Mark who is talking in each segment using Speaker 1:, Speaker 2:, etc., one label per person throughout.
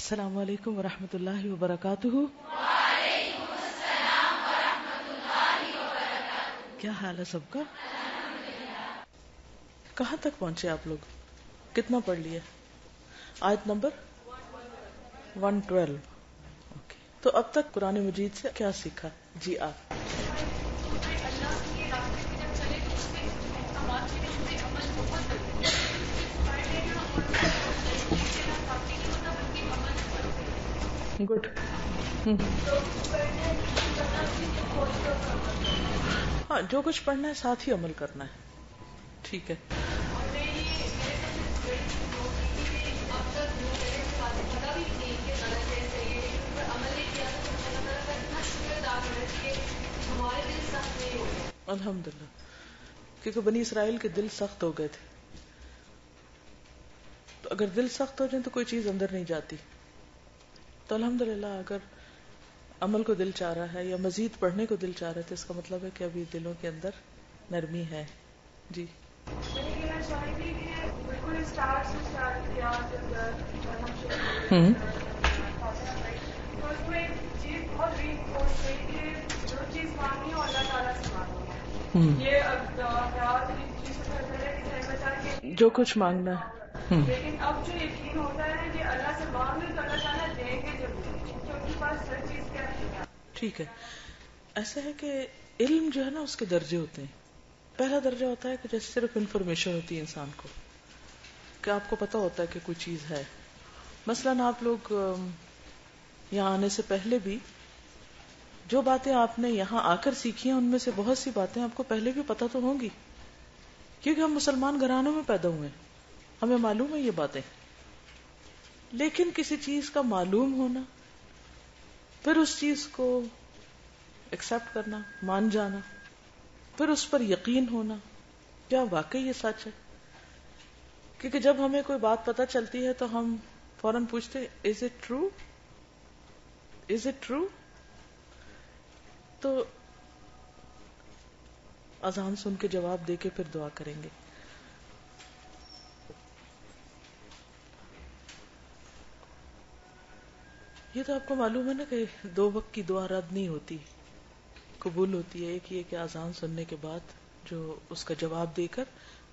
Speaker 1: السلام علیکم ورحمۃ اللہ وبرکاتہ۔ کیا حال ہے سب کا؟ کہاں تک پہنچے آپ لوگ؟ کتنا پڑھ لیا آیت نمبر ون ٹویلو۔ تو اب تک قرآن مجید سے کیا سیکھا؟ جی آپ۔ گڈ ہاں جو کچھ پڑھنا ہے، ساتھ ہی عمل کرنا ہے۔ ٹھیک ہے۔ الحمد للہ کیونکہ بنی اسرائیل کے دل سخت ہو گئے تھے۔ تو اگر دل سخت ہو جائے تو کوئی چیز اندر نہیں جاتی۔ تو الحمد للہ اگر عمل کو دل چاہ رہا ہے یا مزید پڑھنے کو دل چاہ رہا ہے تو اس کا مطلب ہے کہ ابھی دلوں کے اندر نرمی ہے۔ جی۔ جو کچھ مانگنا ہے۔ لیکن اب جو یقین ہوتا ہے کہ اللہ سے مانگ تو اللہ تعالیٰ گے ٹھیک ہے۔ ایسا ہے کہ علم جو ہے نا، اس کے درجے ہوتے ہیں۔ پہلا درجہ ہوتا ہے کہ جیسے صرف انفارمیشن ہوتی ہے انسان کو، کہ آپ کو پتا ہوتا ہے کہ کوئی چیز ہے۔ مثلاً آپ لوگ یہاں آنے سے پہلے بھی جو باتیں آپ نے یہاں آ کر سیکھی ہیں، ان میں سے بہت سی باتیں آپ کو پہلے بھی پتا تو ہوں گی۔ کیونکہ ہم مسلمان گھرانوں میں پیدا ہوئے ہمیں معلوم ہے یہ باتیں۔ لیکن کسی چیز کا معلوم ہونا پھر اس چیز کو ایکسپٹ کرنا، مان جانا، پھر اس پر یقین ہونا، کیا واقعی یہ سچ ہے؟ کیونکہ جب ہمیں کوئی بات پتہ چلتی ہے تو ہم فوراً پوچھتے is it true is it true تو اذان سن کے جواب دے کے پھر دعا کریں گے۔ یہ تو آپ کو معلوم ہے نا کہ دو وقت کی دعا رد نہیں ہوتی قبول ہوتی ہے، ایک یہ کہ آزان سننے کے بعد جو اس کا جواب دے کر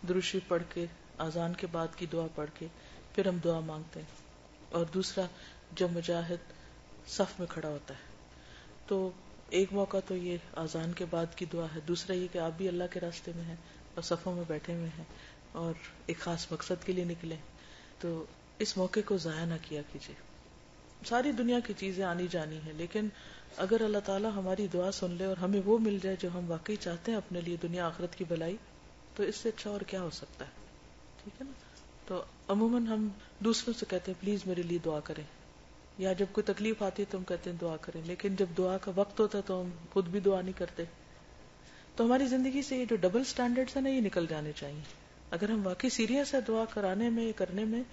Speaker 1: دروشی پڑھ کے آزان کے بعد کی دعا پڑھ کے پھر ہم دعا مانگتے ہیں۔ اور دوسرا، جب مجاہد صف میں کھڑا ہوتا ہے۔ تو ایک موقع تو یہ آزان کے بعد کی دعا ہے، دوسرا یہ کہ آپ بھی اللہ کے راستے میں ہیں اور صفوں میں بیٹھے ہوئے ہیں اور ایک خاص مقصد کے لیے نکلے۔ تو اس موقع کو ضائع نہ کیا کیجیے۔ ساری دنیا کی چیزیں آنی جانی ہیں، لیکن اگر اللہ تعالیٰ ہماری دعا سن لے اور ہمیں وہ مل جائے جو ہم واقعی چاہتے ہیں اپنے لیے دنیا آخرت کی بلائی، تو اس سے اچھا اور کیا ہو سکتا ہے؟ ٹھیک ہے نا؟ تو عموماً ہم دوسروں سے کہتے ہیں، پلیز میرے لیے دعا کریں۔ یا جب کوئی تکلیف آتی ہے تو ہم کہتے ہیں دعا کریں۔ لیکن جب دعا کا وقت ہوتا ہے تو ہم خود بھی دعا نہیں کرتے۔ تو ہماری زندگی سے یہ جو ڈبل اسٹینڈرڈ ہے نا، یہ نکل جانے چاہیے۔ اگر ہم واقعی سیریس ہے دعا کرانے میں، کرنے میں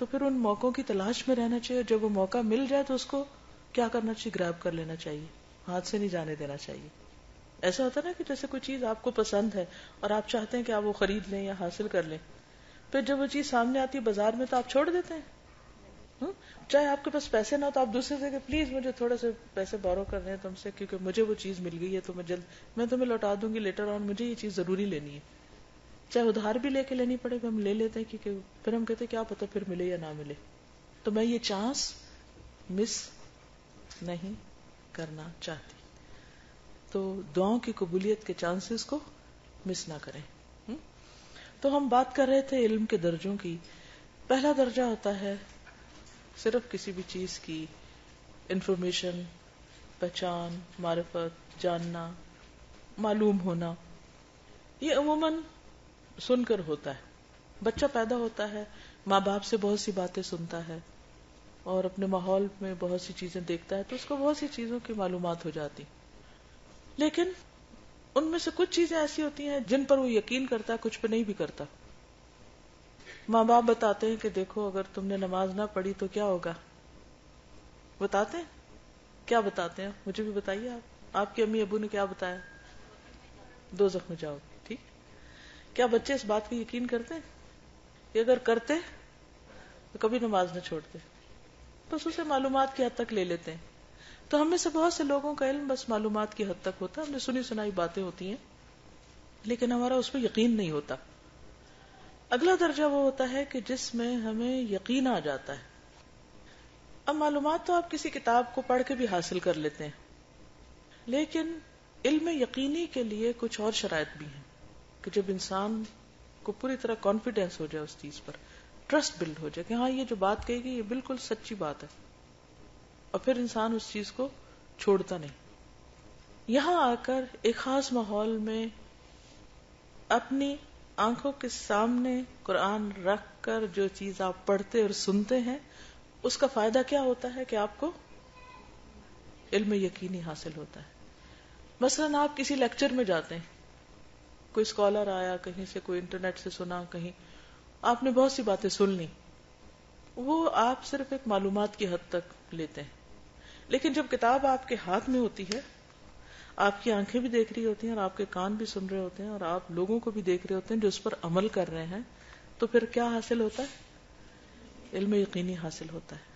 Speaker 1: تو پھر ان موقعوں کی تلاش میں رہنا چاہیے، جب وہ موقع مل جائے تو اس کو کیا کرنا چاہیے؟ گراب کر لینا چاہیے، ہاتھ سے نہیں جانے دینا چاہیے۔ ایسا ہوتا نا کہ جیسے کوئی چیز آپ کو پسند ہے اور آپ چاہتے ہیں کہ آپ وہ خرید لیں یا حاصل کر لیں۔ پھر جب وہ چیز سامنے آتی ہے بازار میں تو آپ چھوڑ دیتے ہیں۔ چاہے آپ کے پاس پیسے نہ ہو تو آپ دوسرے سے کہ پلیز مجھے تھوڑے سے پیسے بورو کر رہے ہیں تم سے، کیونکہ مجھے وہ چیز مل گئی ہے تو میں جلد، میں تمہیں لوٹا دوں گی لیٹر آن مجھے یہ چیز ضروری لینی ہے۔ چاہے ادھار بھی لے کے لینی پڑے گا، ہم لے لیتے ہیں، کیونکہ پھر ہم کہتے کیا پتا پھر ملے یا نہ ملے۔ تو میں یہ چانس مس نہیں کرنا چاہتی۔ تو دعاؤں کی قبولیت کے چانسز کو مس نہ کریں۔ تو ہم بات کر رہے تھے علم کے درجوں کی۔ پہلا درجہ ہوتا ہے صرف کسی بھی چیز کی انفارمیشن پہچان، معرفت، جاننا، معلوم ہونا۔ یہ عموماً سن کر ہوتا ہے۔ بچہ پیدا ہوتا ہے، ماں باپ سے بہت سی باتیں سنتا ہے اور اپنے ماحول میں بہت سی چیزیں دیکھتا ہے تو اس کو بہت سی چیزوں کی معلومات ہو جاتی۔ لیکن ان میں سے کچھ چیزیں ایسی ہوتی ہیں جن پر وہ یقین کرتا ہے، کچھ پہ نہیں بھی کرتا۔ ماں باپ بتاتے ہیں کہ دیکھو، اگر تم نے نماز نہ پڑھی تو کیا ہوگا؟ بتاتے ہیں؟ کیا بتاتے ہیں؟ مجھے بھی بتائیے آپ۔ آپ کی امی ابو نے کیا بتایا؟ دو زخم جاؤ۔ کیا بچے اس بات کو یقین کرتے کہ اگر کرتے تو کبھی نماز نہ چھوڑتے؟ بس اسے معلومات کی حد تک لے لیتے ہیں۔ تو ہم میں سے بہت سے لوگوں کا علم بس معلومات کی حد تک ہوتا ہے۔ ہم نے سنی سنائی باتیں ہوتی ہیں، لیکن ہمارا اس پہ یقین نہیں ہوتا۔ اگلا درجہ وہ ہوتا ہے کہ جس میں ہمیں یقین آ جاتا ہے۔ اب معلومات تو آپ کسی کتاب کو پڑھ کے بھی حاصل کر لیتے ہیں، لیکن علم یقینی کے لیے کچھ اور شرائط بھی ہیں۔ کہ جب انسان کو پوری طرح کانفیڈینس ہو جائے اس چیز پر ٹرسٹ بلڈ ہو جائے کہ ہاں یہ جو بات کہے گی یہ بالکل سچی بات ہے۔ اور پھر انسان اس چیز کو چھوڑتا نہیں۔ یہاں آ کر ایک خاص ماحول میں اپنی آنکھوں کے سامنے قرآن رکھ کر جو چیز آپ پڑھتے اور سنتے ہیں، اس کا فائدہ کیا ہوتا ہے کہ آپ کو علم یقینی حاصل ہوتا ہے؟ مثلا آپ کسی لیکچر میں جاتے ہیں۔ کوئی اسکالر آیا، کہیں سے کوئی انٹرنیٹ سے سنا، کہیں۔ آپ نے بہت سی باتیں سن لی وہ آپ صرف ایک معلومات کی حد تک لیتے ہیں۔ لیکن جب کتاب آپ کے ہاتھ میں ہوتی ہے، آپ کی آنکھیں بھی دیکھ رہی ہوتی ہیں اور آپ کے کان بھی سن رہے ہوتے ہیں اور آپ لوگوں کو بھی دیکھ رہے ہوتے ہیں جو اس پر عمل کر رہے ہیں، تو پھر کیا حاصل ہوتا ہے؟ علم یقینی حاصل ہوتا ہے۔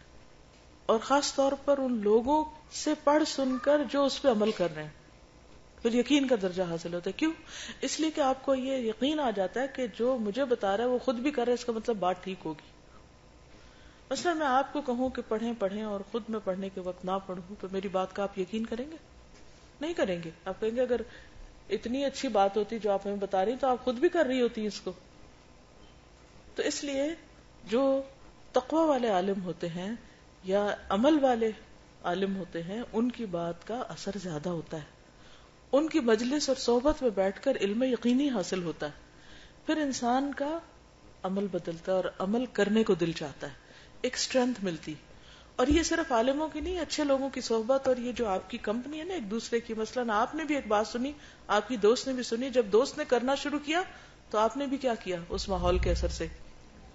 Speaker 1: اور خاص طور پر ان لوگوں سے پڑھ سن کر جو اس پہ عمل کر رہے ہیں۔ پھر یقین کا درجہ حاصل ہوتا ہے۔ کیوں؟ اس لیے کہ آپ کو یہ یقین آ جاتا ہے کہ جو مجھے بتا رہا ہے وہ خود بھی کر رہا ہے، اس کا مطلب بات ٹھیک ہوگی۔ مثلا میں آپ کو کہوں کہ پڑھیں پڑھیں اور خود میں پڑھنے کے وقت نہ پڑھوں، تو میری بات کا آپ یقین کریں گے؟ نہیں کریں گے۔ آپ کہیں گے اگر اتنی اچھی بات ہوتی جو آپ ہمیں بتا رہی تو آپ خود بھی کر رہی ہوتی اس کو۔ تو اس لیے جو تقوی والے عالم ہوتے ہیں یا عمل والے عالم ہوتے ہیں، ان کی بات کا اثر زیادہ ہوتا ہے۔ ان کی مجلس اور صحبت میں بیٹھ کر علم یقینی حاصل ہوتا ہے۔ پھر انسان کا عمل بدلتا ہے اور عمل کرنے کو دل چاہتا ہے۔ ایک اسٹرینتھ ملتی۔ اور یہ صرف عالموں کی نہیں، اچھے لوگوں کی صحبت اور یہ جو آپ کی کمپنی ہے نا، ایک دوسرے کی۔ مثلا آپ نے بھی ایک بات سنی، آپ کی دوست نے بھی سنی، جب دوست نے کرنا شروع کیا تو آپ نے بھی کیا کیا اس ماحول کے اثر سے؟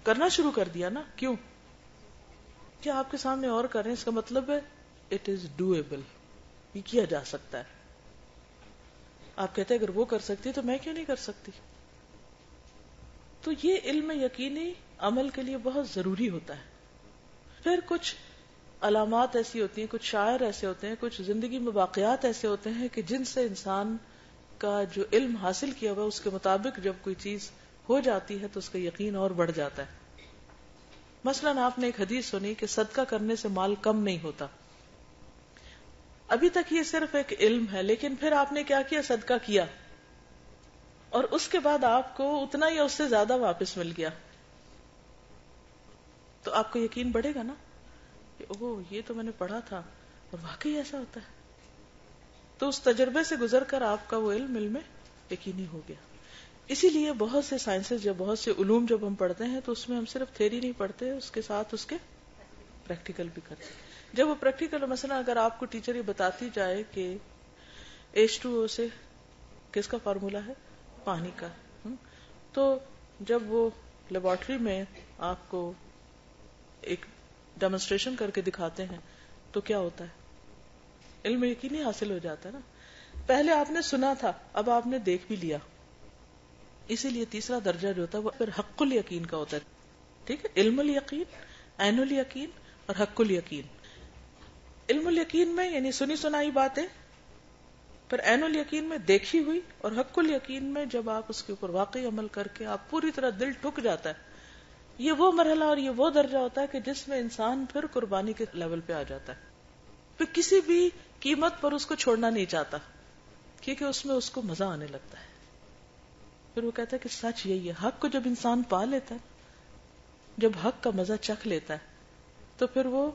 Speaker 1: کرنا شروع کر دیا نا؟ کیوں؟ کیا آپ کے سامنے اور کریں اس کا مطلب ہے اٹ از ڈویبل یہ کیا جا سکتا ہے؟ آپ کہتے اگر وہ کر سکتی تو میں کیوں نہیں کر سکتی؟ تو یہ علم یقینی عمل کے لیے بہت ضروری ہوتا ہے۔ پھر کچھ علامات ایسی ہوتی ہیں، کچھ شاعر ایسے ہوتے ہیں، کچھ زندگی میں واقعات ایسے ہوتے ہیں کہ جن سے انسان کا جو علم حاصل کیا ہوا اس کے مطابق جب کوئی چیز ہو جاتی ہے تو اس کا یقین اور بڑھ جاتا ہے۔ مثلا آپ نے ایک حدیث سنی کہ صدقہ کرنے سے مال کم نہیں ہوتا۔ ابھی تک یہ صرف ایک علم ہے، لیکن پھر آپ نے کیا کیا؟ صدقہ کیا۔ اور اس کے بعد آپ کو اتنا یا اس سے زیادہ واپس مل گیا۔ تو آپ کو یقین بڑھے گا نا؟ کہ او یہ تو میں نے پڑھا تھا۔ اور واقعی ایسا ہوتا ہے۔ تو اس تجربے سے گزر کر آپ کا وہ علم علم یقینی ہو گیا۔ اسی لیے بہت سے سائنسز جب بہت سے علوم جب ہم پڑھتے ہیں، تو اس میں ہم صرف تھیری نہیں پڑھتے، اس کے ساتھ اس کے پریکٹیکل بھی کرتے ہیں۔ جب وہ پریکٹیکل مثلا اگر آپ کو ٹیچر یہ بتاتی جائے کہ ایچ ٹو او سے کس کا فارمولا ہے؟ پانی کا تو جب وہ لیبورٹری میں آپ کو ایک ڈیمونسٹریشن کر کے دکھاتے ہیں، تو کیا ہوتا ہے؟ علم یقینی حاصل ہو جاتا ہے نا۔ پہلے آپ نے سنا تھا، اب آپ نے دیکھ بھی لیا۔ اسی لیے تیسرا درجہ جو ہوتا ہے، وہ پھر حق ال یقین کا ہوتا ہے۔ ٹھیک ہے؟ علم الیقین، عین الیقین اور حق الیقین۔ علم الیقین میں یعنی سنی سنائی باتیں، پر عین الیقین میں دیکھی ہوئی اور حق الیقین میں جب آپ اس کے اوپر واقعی عمل کر کے آپ پوری طرح دل ٹک جاتا ہے، یہ وہ مرحلہ اور یہ وہ درجہ ہوتا ہے کہ جس میں انسان پھر قربانی کے لیول پہ آ جاتا ہے۔ پھر کسی بھی قیمت پر اس کو چھوڑنا نہیں چاہتا، کیونکہ اس میں اس کو مزہ آنے لگتا ہے۔ پھر وہ کہتا ہے کہ سچ یہی ہے، حق کو جب انسان پا لیتا ہے، جب حق کا مزہ چکھ لیتا ہے، تو پھر وہ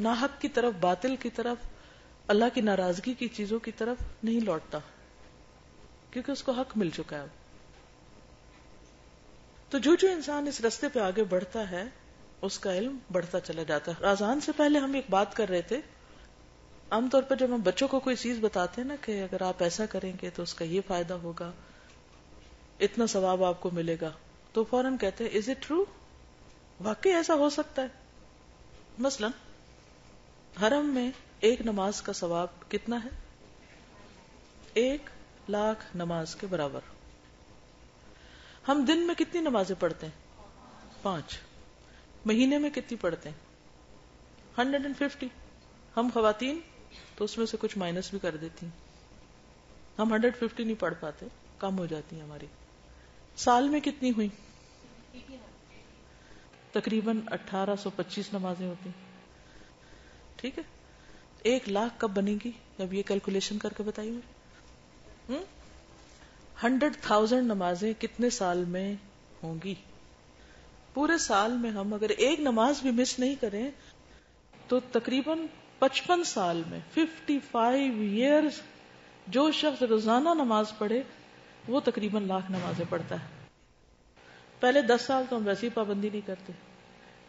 Speaker 1: ناحق کی طرف، باطل کی طرف، اللہ کی ناراضگی کی چیزوں کی طرف نہیں لوٹتا، کیونکہ اس کو حق مل چکا ہے۔ تو جو جو انسان اس رستے پہ آگے بڑھتا ہے، اس کا علم بڑھتا چلا جاتا ہے۔ آزان سے پہلے ہم ایک بات کر رہے تھے، عام طور پر جب ہم بچوں کو کوئی چیز بتاتے ہیں نا کہ اگر آپ ایسا کریں گے تو اس کا یہ فائدہ ہوگا، اتنا ثواب آپ کو ملے گا، تو فوراً کہتے ہیں از اٹ ٹرو واقعی ایسا ہو سکتا ہے۔ مثلاً حرم میں ایک نماز کا ثواب کتنا ہے؟ ایک لاکھ نماز کے برابر۔ ہم دن میں کتنی نمازیں پڑھتے ہیں؟ پانچ۔ مہینے میں کتنی پڑھتے ہیں؟ Hundred and fifty. ہم خواتین تو اس میں سے کچھ مائنس بھی کر دیتی ہیں۔ ہم ہنڈریڈ ففٹی نہیں پڑھ پاتے، کم ہو جاتی ہیں ہماری۔ سال میں کتنی ہوئی؟ تقریباً اٹھارہ سو پچیس نمازیں ہوتی۔ ٹھیک ہے؟ ایک لاکھ کب بنے گی؟ اب یہ کیلکولیشن کر کے بتائیے۔ ہنڈریڈ تھاؤزینڈ نمازیں کتنے سال میں ہوں گی؟ پورے سال میں ہم اگر ایک نماز بھی مس نہیں کریں، تو تقریباً پچپن سال میں ففٹی فائیو ایئرس جو شخص روزانہ نماز پڑھے، وہ تقریباً لاکھ نمازیں پڑھتا ہے۔ پہلے دس سال تو ہم ویسی پابندی نہیں کرتے۔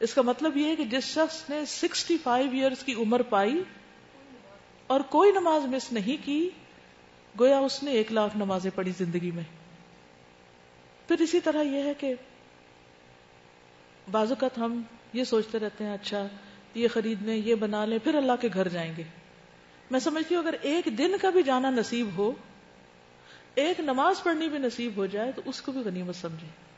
Speaker 1: اس کا مطلب یہ ہے کہ جس شخص نے سکسٹی فائیو ایئرس کی عمر پائی اور کوئی نماز مس نہیں کی، گویا اس نے ایک لاکھ نمازیں پڑھی زندگی میں۔ پھر اسی طرح یہ ہے کہ بعض اوقات ہم یہ سوچتے رہتے ہیں اچھا یہ خرید لیں یہ بنا لیں، پھر اللہ کے گھر جائیں گے۔ میں سمجھتی ہوں اگر ایک دن کا بھی جانا نصیب ہو، ایک نماز پڑھنی بھی نصیب ہو جائے تو اس کو بھی غنیمت سمجھے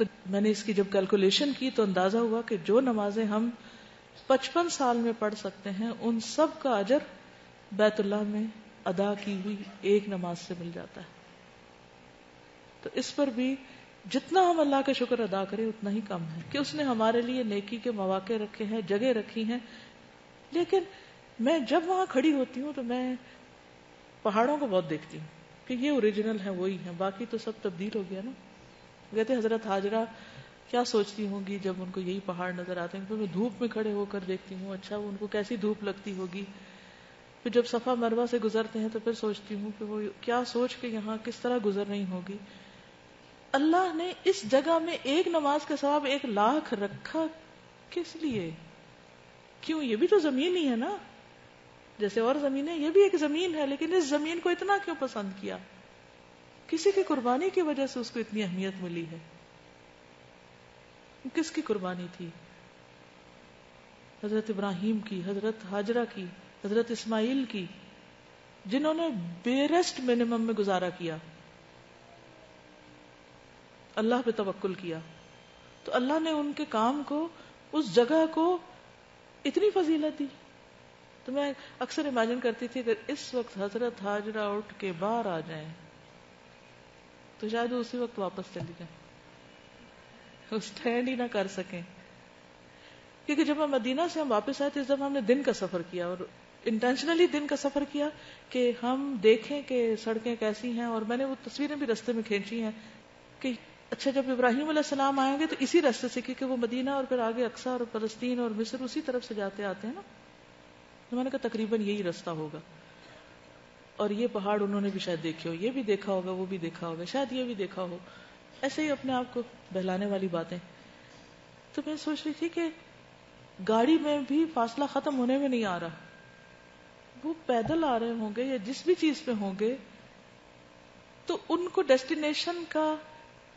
Speaker 1: تو میں نے اس کی جب کیلکولیشن کی تو اندازہ ہوا کہ جو نمازیں ہم پچپن سال میں پڑھ سکتے ہیں، ان سب کا اجر بیت اللہ میں ادا کی ہوئی ایک نماز سے مل جاتا ہے۔ تو اس پر بھی جتنا ہم اللہ کا شکر ادا کریں، اتنا ہی کم ہے کہ اس نے ہمارے لیے نیکی کے مواقع رکھے ہیں، جگہ رکھی ہیں۔ لیکن میں جب وہاں کھڑی ہوتی ہوں تو میں پہاڑوں کو بہت دیکھتی ہوں کہ یہ اوریجنل ہے، وہی ہے، باقی تو سب تبدیل ہو گیا نا۔ کہتے حضرت حاجرہ، کیا سوچتی ہوں گی جب ان کو یہی پہاڑ نظر آتے ہیں؟ پھر میں دھوپ میں کھڑے ہو کر دیکھتی ہوں اچھا ان کو کیسی دھوپ لگتی ہوگی؟ پھر جب صفا مروا سے گزرتے ہیں تو پھر سوچتی ہوں کہ وہ کیا سوچ کے یہاں کس طرح گزر رہی ہوگی؟ اللہ نے اس جگہ میں ایک نماز کے ساتھ ایک لاکھ رکھا کس لیے؟ کیوں؟ یہ بھی تو زمین ہی ہے نا۔ جیسے اور زمین ہے یہ بھی ایک زمین ہے، لیکن اس زمین کو اتنا کیوں پسند کیا؟ کسی کی قربانی کی وجہ سے اس کو اتنی اہمیت ملی ہے؟ کس کی قربانی تھی؟ حضرت ابراہیم کی، حضرت حاجرہ کی، حضرت اسماعیل کی، جنہوں نے بیرسٹ منیمم میں گزارا کیا، اللہ پہ توکل کیا۔ تو اللہ نے ان کے کام کو، اس جگہ کو اتنی فضیلت دی۔ تو میں اکثر امیجن کرتی تھی اگر اس وقت حضرت حاجرہ اٹھ کے باہر آ جائیں۔ تو شاید اسی وقت واپس چلی جائیں اسٹینڈ ہی نہ کر سکیں۔ کیونکہ جب ہم مدینہ سے ہم واپس آئے تھے جب ہم نے دن کا سفر کیا اور انٹینشنلی دن کا سفر کیا کہ ہم دیکھیں کہ سڑکیں کیسی ہیں اور میں نے وہ تصویریں بھی رستے میں کھینچی ہیں کہ اچھا جب ابراہیم علیہ السلام آئیں گے تو اسی راستے سے، کیونکہ وہ مدینہ اور پھر آگے اکثر اور فلسطین اور مصر اسی طرف سے جاتے آتے ہیں نا، تو میں نے کہا تقریباً یہی رستہ ہوگا۔ اور یہ پہاڑ انہوں نے بھی شاید دیکھے ہو، یہ بھی دیکھا ہوگا، وہ بھی دیکھا ہوگا، شاید یہ بھی دیکھا ہو۔ ایسے ہی اپنے آپ کو بہلانے والی باتیں۔ تو میں سوچ رہی تھی کہ گاڑی میں بھی فاصلہ ختم ہونے میں نہیں آ رہا۔ وہ پیدل آ رہے ہوں گے یا جس بھی چیز پہ ہوں گے، تو ان کو ڈیسٹینیشن کا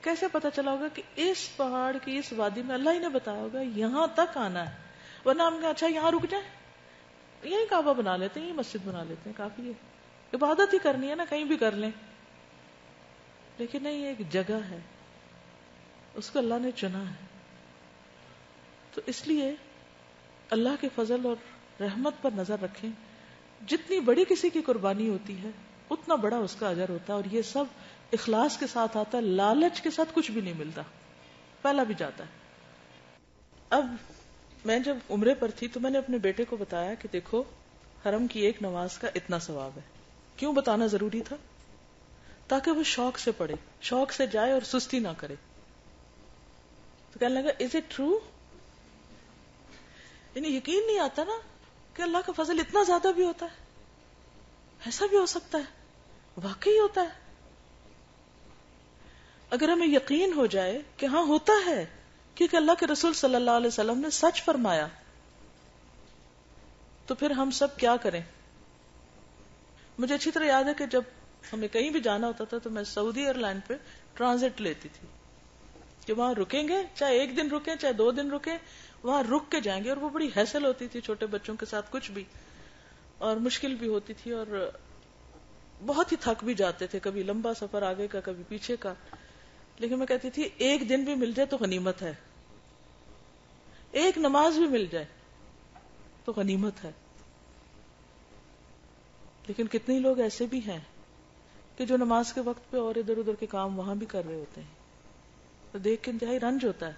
Speaker 1: کیسے پتا چلا ہوگا کہ اس پہاڑ کی اس وادی میں اللہ ہی نے بتایا ہوگا، یہاں تک آنا ہے۔ ورنہ ہم اچھا یہاں رک جائیں۔ یہی کعبہ بنا لیتے ہیں یہ مسجد بنا لیتے ہیں، کافی ہے۔ عبادت ہی کرنی ہے نا، کہیں بھی کر لیں۔ لیکن نہیں ایک جگہ ہے۔ اس کو اللہ نے چنا ہے۔ تو اس لیے اللہ کے فضل اور رحمت پر نظر رکھیں۔ جتنی بڑی کسی کی قربانی ہوتی ہے، اتنا بڑا اس کا اجر ہوتا ہے۔ اور یہ سب اخلاص کے ساتھ آتا ہے، لالچ کے ساتھ کچھ بھی نہیں ملتا۔ پہلا بھی جاتا ہے۔ اب میں جب عمرے پر تھی تو میں نے اپنے بیٹے کو بتایا کہ دیکھو، حرم کی ایک نماز کا اتنا ثواب ہے۔ کیوں بتانا ضروری تھا؟ تاکہ وہ شوق سے پڑھے، شوق سے جائے اور سستی نہ کرے۔ تو کہنے لگا از اٹ ٹرو یعنی یقین نہیں آتا نا کہ اللہ کا فضل اتنا زیادہ بھی ہوتا ہے۔ ایسا بھی ہو سکتا ہے۔ واقعی ہوتا ہے۔ اگر ہمیں یقین ہو جائے کہ ہاں ہوتا ہے کیونکہ اللہ کے رسول صلی اللہ علیہ وسلم نے سچ فرمایا، تو پھر ہم سب کیا کریں؟ مجھے اچھی طرح یاد ہے کہ جب ہمیں کہیں بھی جانا ہوتا تھا تو میں سعودی ایئر لائن پہ ٹرانزٹ لیتی تھی کہ وہاں رکیں گے، چاہے ایک دن رکیں، چاہے دو دن رکیں، وہاں رک کے جائیں گے اور وہ بڑی حیصل ہوتی تھی چھوٹے بچوں کے ساتھ کچھ بھی اور مشکل بھی ہوتی تھی اور بہت ہی تھک بھی جاتے تھے، کبھی لمبا سفر آگے کا، کبھی پیچھے کا۔ لیکن میں کہتی تھی، ایک دن بھی مل جائے تو غنیمت ہے۔ ایک نماز بھی مل جائے تو غنیمت ہے۔ لیکن کتنے لوگ ایسے بھی ہیں کہ جو نماز کے وقت پہ اور ادھر ادھر کے کام وہاں بھی کر رہے ہوتے ہیں۔ تو دیکھ کے انتہائی رنج ہوتا ہے۔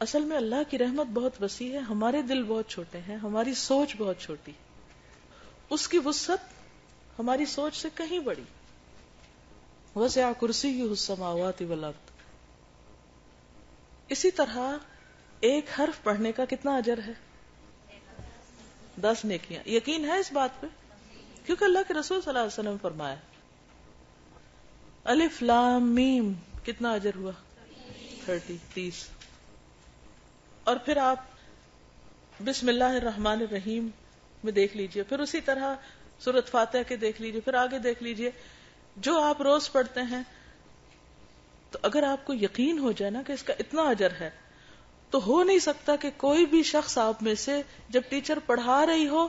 Speaker 1: اصل میں اللہ کی رحمت بہت وسیع ہے، ہمارے دل بہت چھوٹے ہیں، ہماری سوچ بہت چھوٹی۔ اس کی وسط ہماری سوچ سے کہیں بڑی۔ وسع کرسی کی حسماوات والارض۔ اسی طرح ایک حرف پڑھنے کا کتنا اجر ہے؟ دس نیکیاں۔ یقین ہے اس بات پہ؟ کیونکہ اللہ کے رسول صلی اللہ علیہ وسلم فرمایا الف لام میم، کتنا اجر ہوا؟ تھرٹی، تیس۔ اور پھر آپ بسم اللہ الرحمن الرحیم میں دیکھ لیجیے، پھر اسی طرح سورت فاتح کے دیکھ لیجیے، پھر آگے دیکھ لیجیے۔ جو آپ روز پڑھتے ہیں، تو اگر آپ کو یقین ہو جائے نا کہ اس کا اتنا اجر ہے تو ہو نہیں سکتا کہ کوئی بھی شخص آپ میں سے جب ٹیچر پڑھا رہی ہو،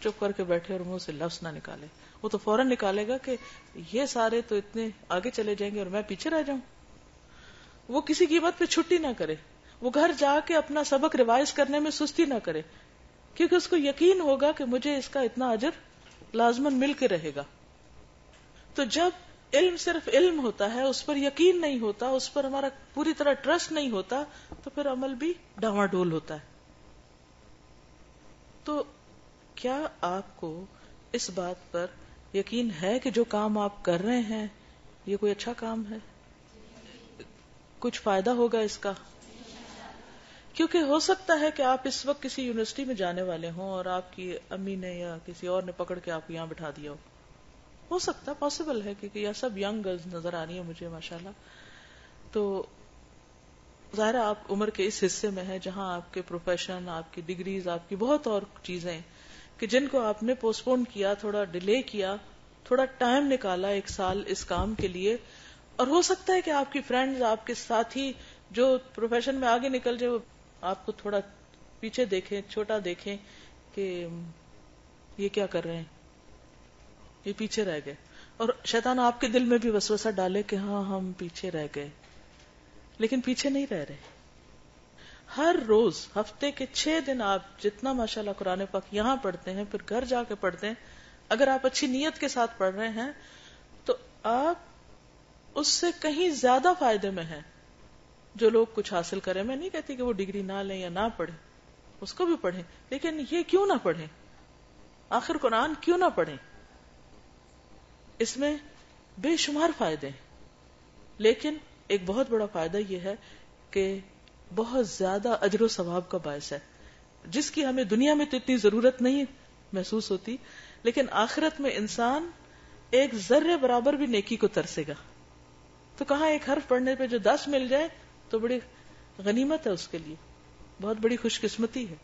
Speaker 1: چپ کر کے بیٹھے اور منہ سے لفظ نہ نکالے۔ وہ تو فوراً نکالے گا کہ یہ سارے تو اتنے آگے چلے جائیں گے اور میں پیچھے رہ جاؤں۔ وہ کسی قیمت پہ چھٹی نہ کرے۔ وہ گھر جا کے اپنا سبق ریوائز کرنے میں سستی نہ کرے۔ کیونکہ اس کو یقین ہوگا کہ مجھے اس کا اتنا اجر لازمن مل کے رہے گا۔ تو جب علم صرف علم ہوتا ہے، اس پر یقین نہیں ہوتا، اس پر ہمارا پوری طرح ٹرسٹ نہیں ہوتا، تو پھر عمل بھی ڈاواں ڈول ہوتا ہے۔ تو کیا آپ کو اس بات پر یقین ہے کہ جو کام آپ کر رہے ہیں، یہ کوئی اچھا کام ہے؟ کچھ فائدہ ہوگا اس کا؟ کیونکہ ہو سکتا ہے کہ آپ اس وقت کسی یونیورسٹی میں جانے والے ہوں اور آپ کی امی نے یا کسی اور نے پکڑ کے آپ کو یہاں بٹھا دیا ہو۔ ہو سکتا ہے پاسبل ہے، کیونکہ یہ سب ینگ گرلز نظر آ رہی ہیں مجھے ماشاء اللہ تو ظاہر آپ عمر کے اس حصے میں ہے جہاں آپ کے پروفیشن آپ کی ڈگریز آپ کی بہت اور چیزیں کہ جن کو آپ نے پوسٹ پون کیا، تھوڑا ڈیلے کیا، تھوڑا ٹائم نکالا ایک سال اس کام کے لیے۔ اور ہو سکتا ہے کہ آپ کی فرینڈز آپ کے ساتھی جو پروفیشن میں آگے نکل جائے، وہ آپ کو تھوڑا پیچھے دیکھیں، چھوٹا دیکھیں کہ یہ کیا کر رہے ہیں۔ یہ پیچھے رہ گئے۔ اور شیطان آپ کے دل میں بھی وسوسہ ڈالے کہ ہاں ہم پیچھے رہ گئے۔ لیکن پیچھے نہیں رہ رہے۔ ہر روز، ہفتے کے چھ دن آپ جتنا ماشاء اللہ قرآن پاک یہاں پڑھتے ہیں، پھر گھر جا کے پڑھتے ہیں۔ اگر آپ اچھی نیت کے ساتھ پڑھ رہے ہیں، تو آپ اس سے کہیں زیادہ فائدے میں ہیں۔ جو لوگ کچھ حاصل کریں، میں نہیں کہتی کہ وہ ڈگری نہ لیں یا نہ پڑھیں، اس کو بھی پڑھیں۔ لیکن یہ کیوں نہ پڑھیں؟ آخر قرآن کیوں نہ پڑھیں؟ اس میں بے شمار فائدے ہیں۔ لیکن ایک بہت بڑا فائدہ یہ ہے کہ بہت زیادہ اجر و ثواب کا باعث ہے۔ جس کی ہمیں دنیا میں تو اتنی ضرورت نہیں محسوس ہوتی، لیکن آخرت میں انسان ایک ذرے برابر بھی نیکی کو ترسے گا۔ تو کہاں ایک حرف پڑھنے پہ جو دس مل جائے، تو بڑی غنیمت ہے اس کے لیے۔ بہت بڑی خوش قسمتی ہے۔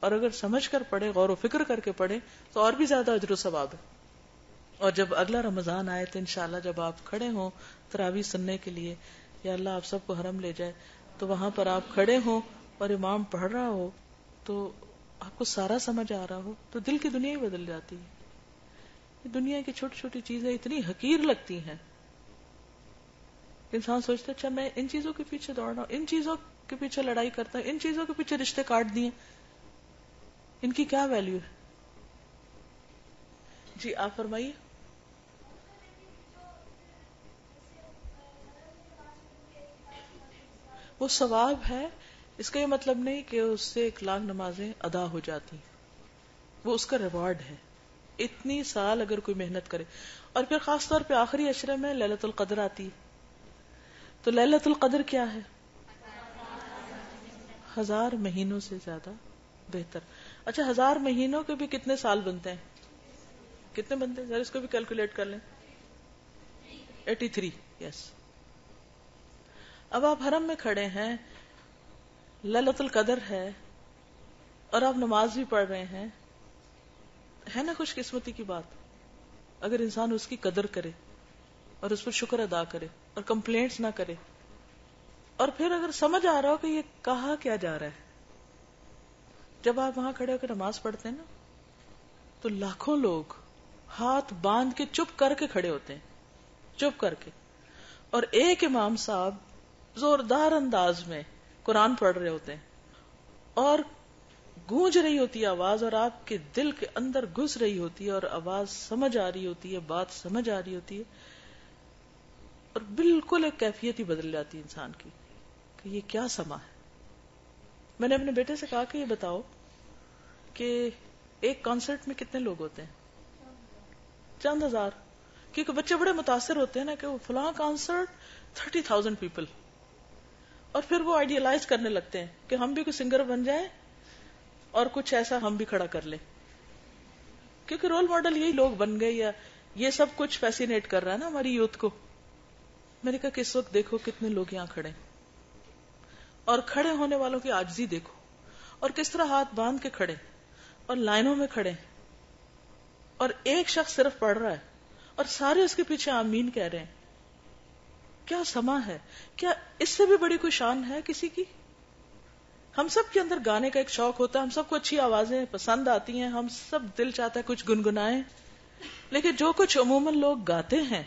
Speaker 1: اور اگر سمجھ کر پڑھے غور و فکر کر کے پڑھے تو اور بھی زیادہ اجر و ثواب ہے۔ اور جب اگلا رمضان آئے تو انشاءاللہ جب آپ کھڑے ہوں تراوی سننے کے لیے، یا اللہ آپ سب کو حرم لے جائے، تو وہاں پر آپ کھڑے ہوں اور امام پڑھ رہا ہو، تو آپ کو سارا سمجھ آ رہا ہو، تو دل کی دنیا ہی بدل جاتی ہے۔ دنیا کی چھوٹی چھوٹی چیزیں اتنی حقیر لگتی ہیں۔ انسان سوچتا اچھا میں ان چیزوں کے پیچھے دوڑ رہا ہوں، ان چیزوں کے پیچھے لڑائی کرتا ہوں، ان چیزوں کے پیچھے رشتے کاٹ دیے۔ ان کی کیا ویلو ہے؟ جی آپ فرمائیے۔ وہ ثواب ہے۔ اس کا یہ مطلب نہیں کہ اس سے ایک لاکھ نمازیں ادا ہو جاتی وہ اس کا ریوارڈ ہے۔ اتنی سال اگر کوئی محنت کرے۔ اور پھر خاص طور پہ آخری اشرے میں للت القدر آتی ہے۔ تو للت القدر کیا ہے؟ ہزار مہینوں سے زیادہ بہتر۔ اچھا ہزار مہینوں کے بھی کتنے سال بنتے ہیں؟ کتنے بنتے ہیں؟ ذرا اس کو بھی کیلکولیٹ کر لیں۔ ایٹی تھری یس اب آپ حرم میں کھڑے ہیں للت القدر ہے، اور آپ نماز بھی پڑھ رہے ہیں، ہے نا خوش قسمتی کی بات؟ اگر انسان اس کی قدر کرے، اور اس پر شکر ادا کرے، اور کمپلینٹس نہ کرے، اور پھر اگر سمجھ آ رہا ہو کہ یہ کہا کیا جا رہا ہے، جب آپ وہاں کھڑے ہو کے نماز پڑھتے ہیں نا، تو لاکھوں لوگ ہاتھ باندھ کے چپ کر کے کھڑے ہوتے ہیں، چپ کر کے، اور ایک امام صاحب زوردار انداز میں قرآن پڑھ رہے ہوتے ہیں اور گونج رہی ہوتی ہے آواز اور آپ کے دل کے اندر گھس رہی ہوتی ہے اور آواز سمجھ آ رہی ہوتی ہے، بات سمجھ آ رہی ہوتی ہے۔ اور بالکل ایک کیفیت ہی بدل جاتی ہے انسان کی کہ یہ کیا سما ہے۔ میں نے اپنے بیٹے سے کہا کہ یہ بتاؤ کہ ایک کانسرٹ میں کتنے لوگ ہوتے ہیں؟ چند ہزار۔ کیونکہ بچے بڑے متاثر ہوتے ہیں نا کہ وہ فلاں کانسرٹ تھرٹی تھاؤزینڈ پیپل اور پھر وہ آئیڈیالائز کرنے لگتے ہیں کہ ہم بھی کوئی سنگر بن جائیں اور کچھ ایسا ہم بھی کھڑا کر لیں۔ کیونکہ رول ماڈل یہی لوگ بن گئے یا یہ سب کچھ فیسینیٹ کر رہا ہے نا ہماری یوتھ کو۔ میں نے کہا کہ اس وقت دیکھو کتنے لوگ یہاں کھڑے اور کھڑے ہونے والوں کی آجزی دیکھو۔ اور کس طرح ہاتھ باندھ کے کھڑے اور لائنوں میں کھڑے اور ایک شخص صرف پڑھ رہا ہے اور سارے اس کے پیچھے آمین کہہ رہے ہیں۔ کیا سما ہے؟ کیا اس سے بھی بڑی کوئی شان ہے کسی کی؟ ہم سب کے اندر گانے کا ایک شوق ہوتا ہے، ہم سب کو اچھی آوازیں پسند آتی ہیں، ہم سب دل چاہتا ہے کچھ گنگنائیں۔ لیکن جو کچھ عموماً لوگ گاتے ہیں،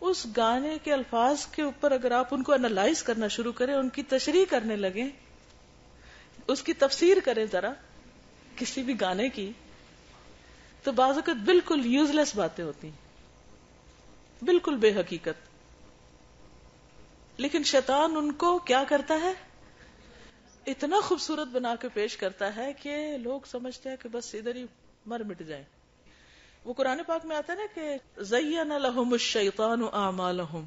Speaker 1: اس گانے کے الفاظ کے اوپر اگر آپ ان کو انالائز کرنا شروع کریں، ان کی تشریح کرنے لگیں، اس کی تفسیر کریں ذرا کسی بھی گانے کی، تو بعض اوقات بالکل یوز لیس باتیں ہوتی ہیں۔ بالکل بے حقیقت۔ لیکن شیطان ان کو کیا کرتا ہے؟ اتنا خوبصورت بنا کے پیش کرتا ہے کہ لوگ سمجھتے ہیں کہ بس ادھر ہی مر مٹ جائیں۔ وہ قرآن پاک میں آتا ہے نا کہ زین لہم الشیطان اعمالہم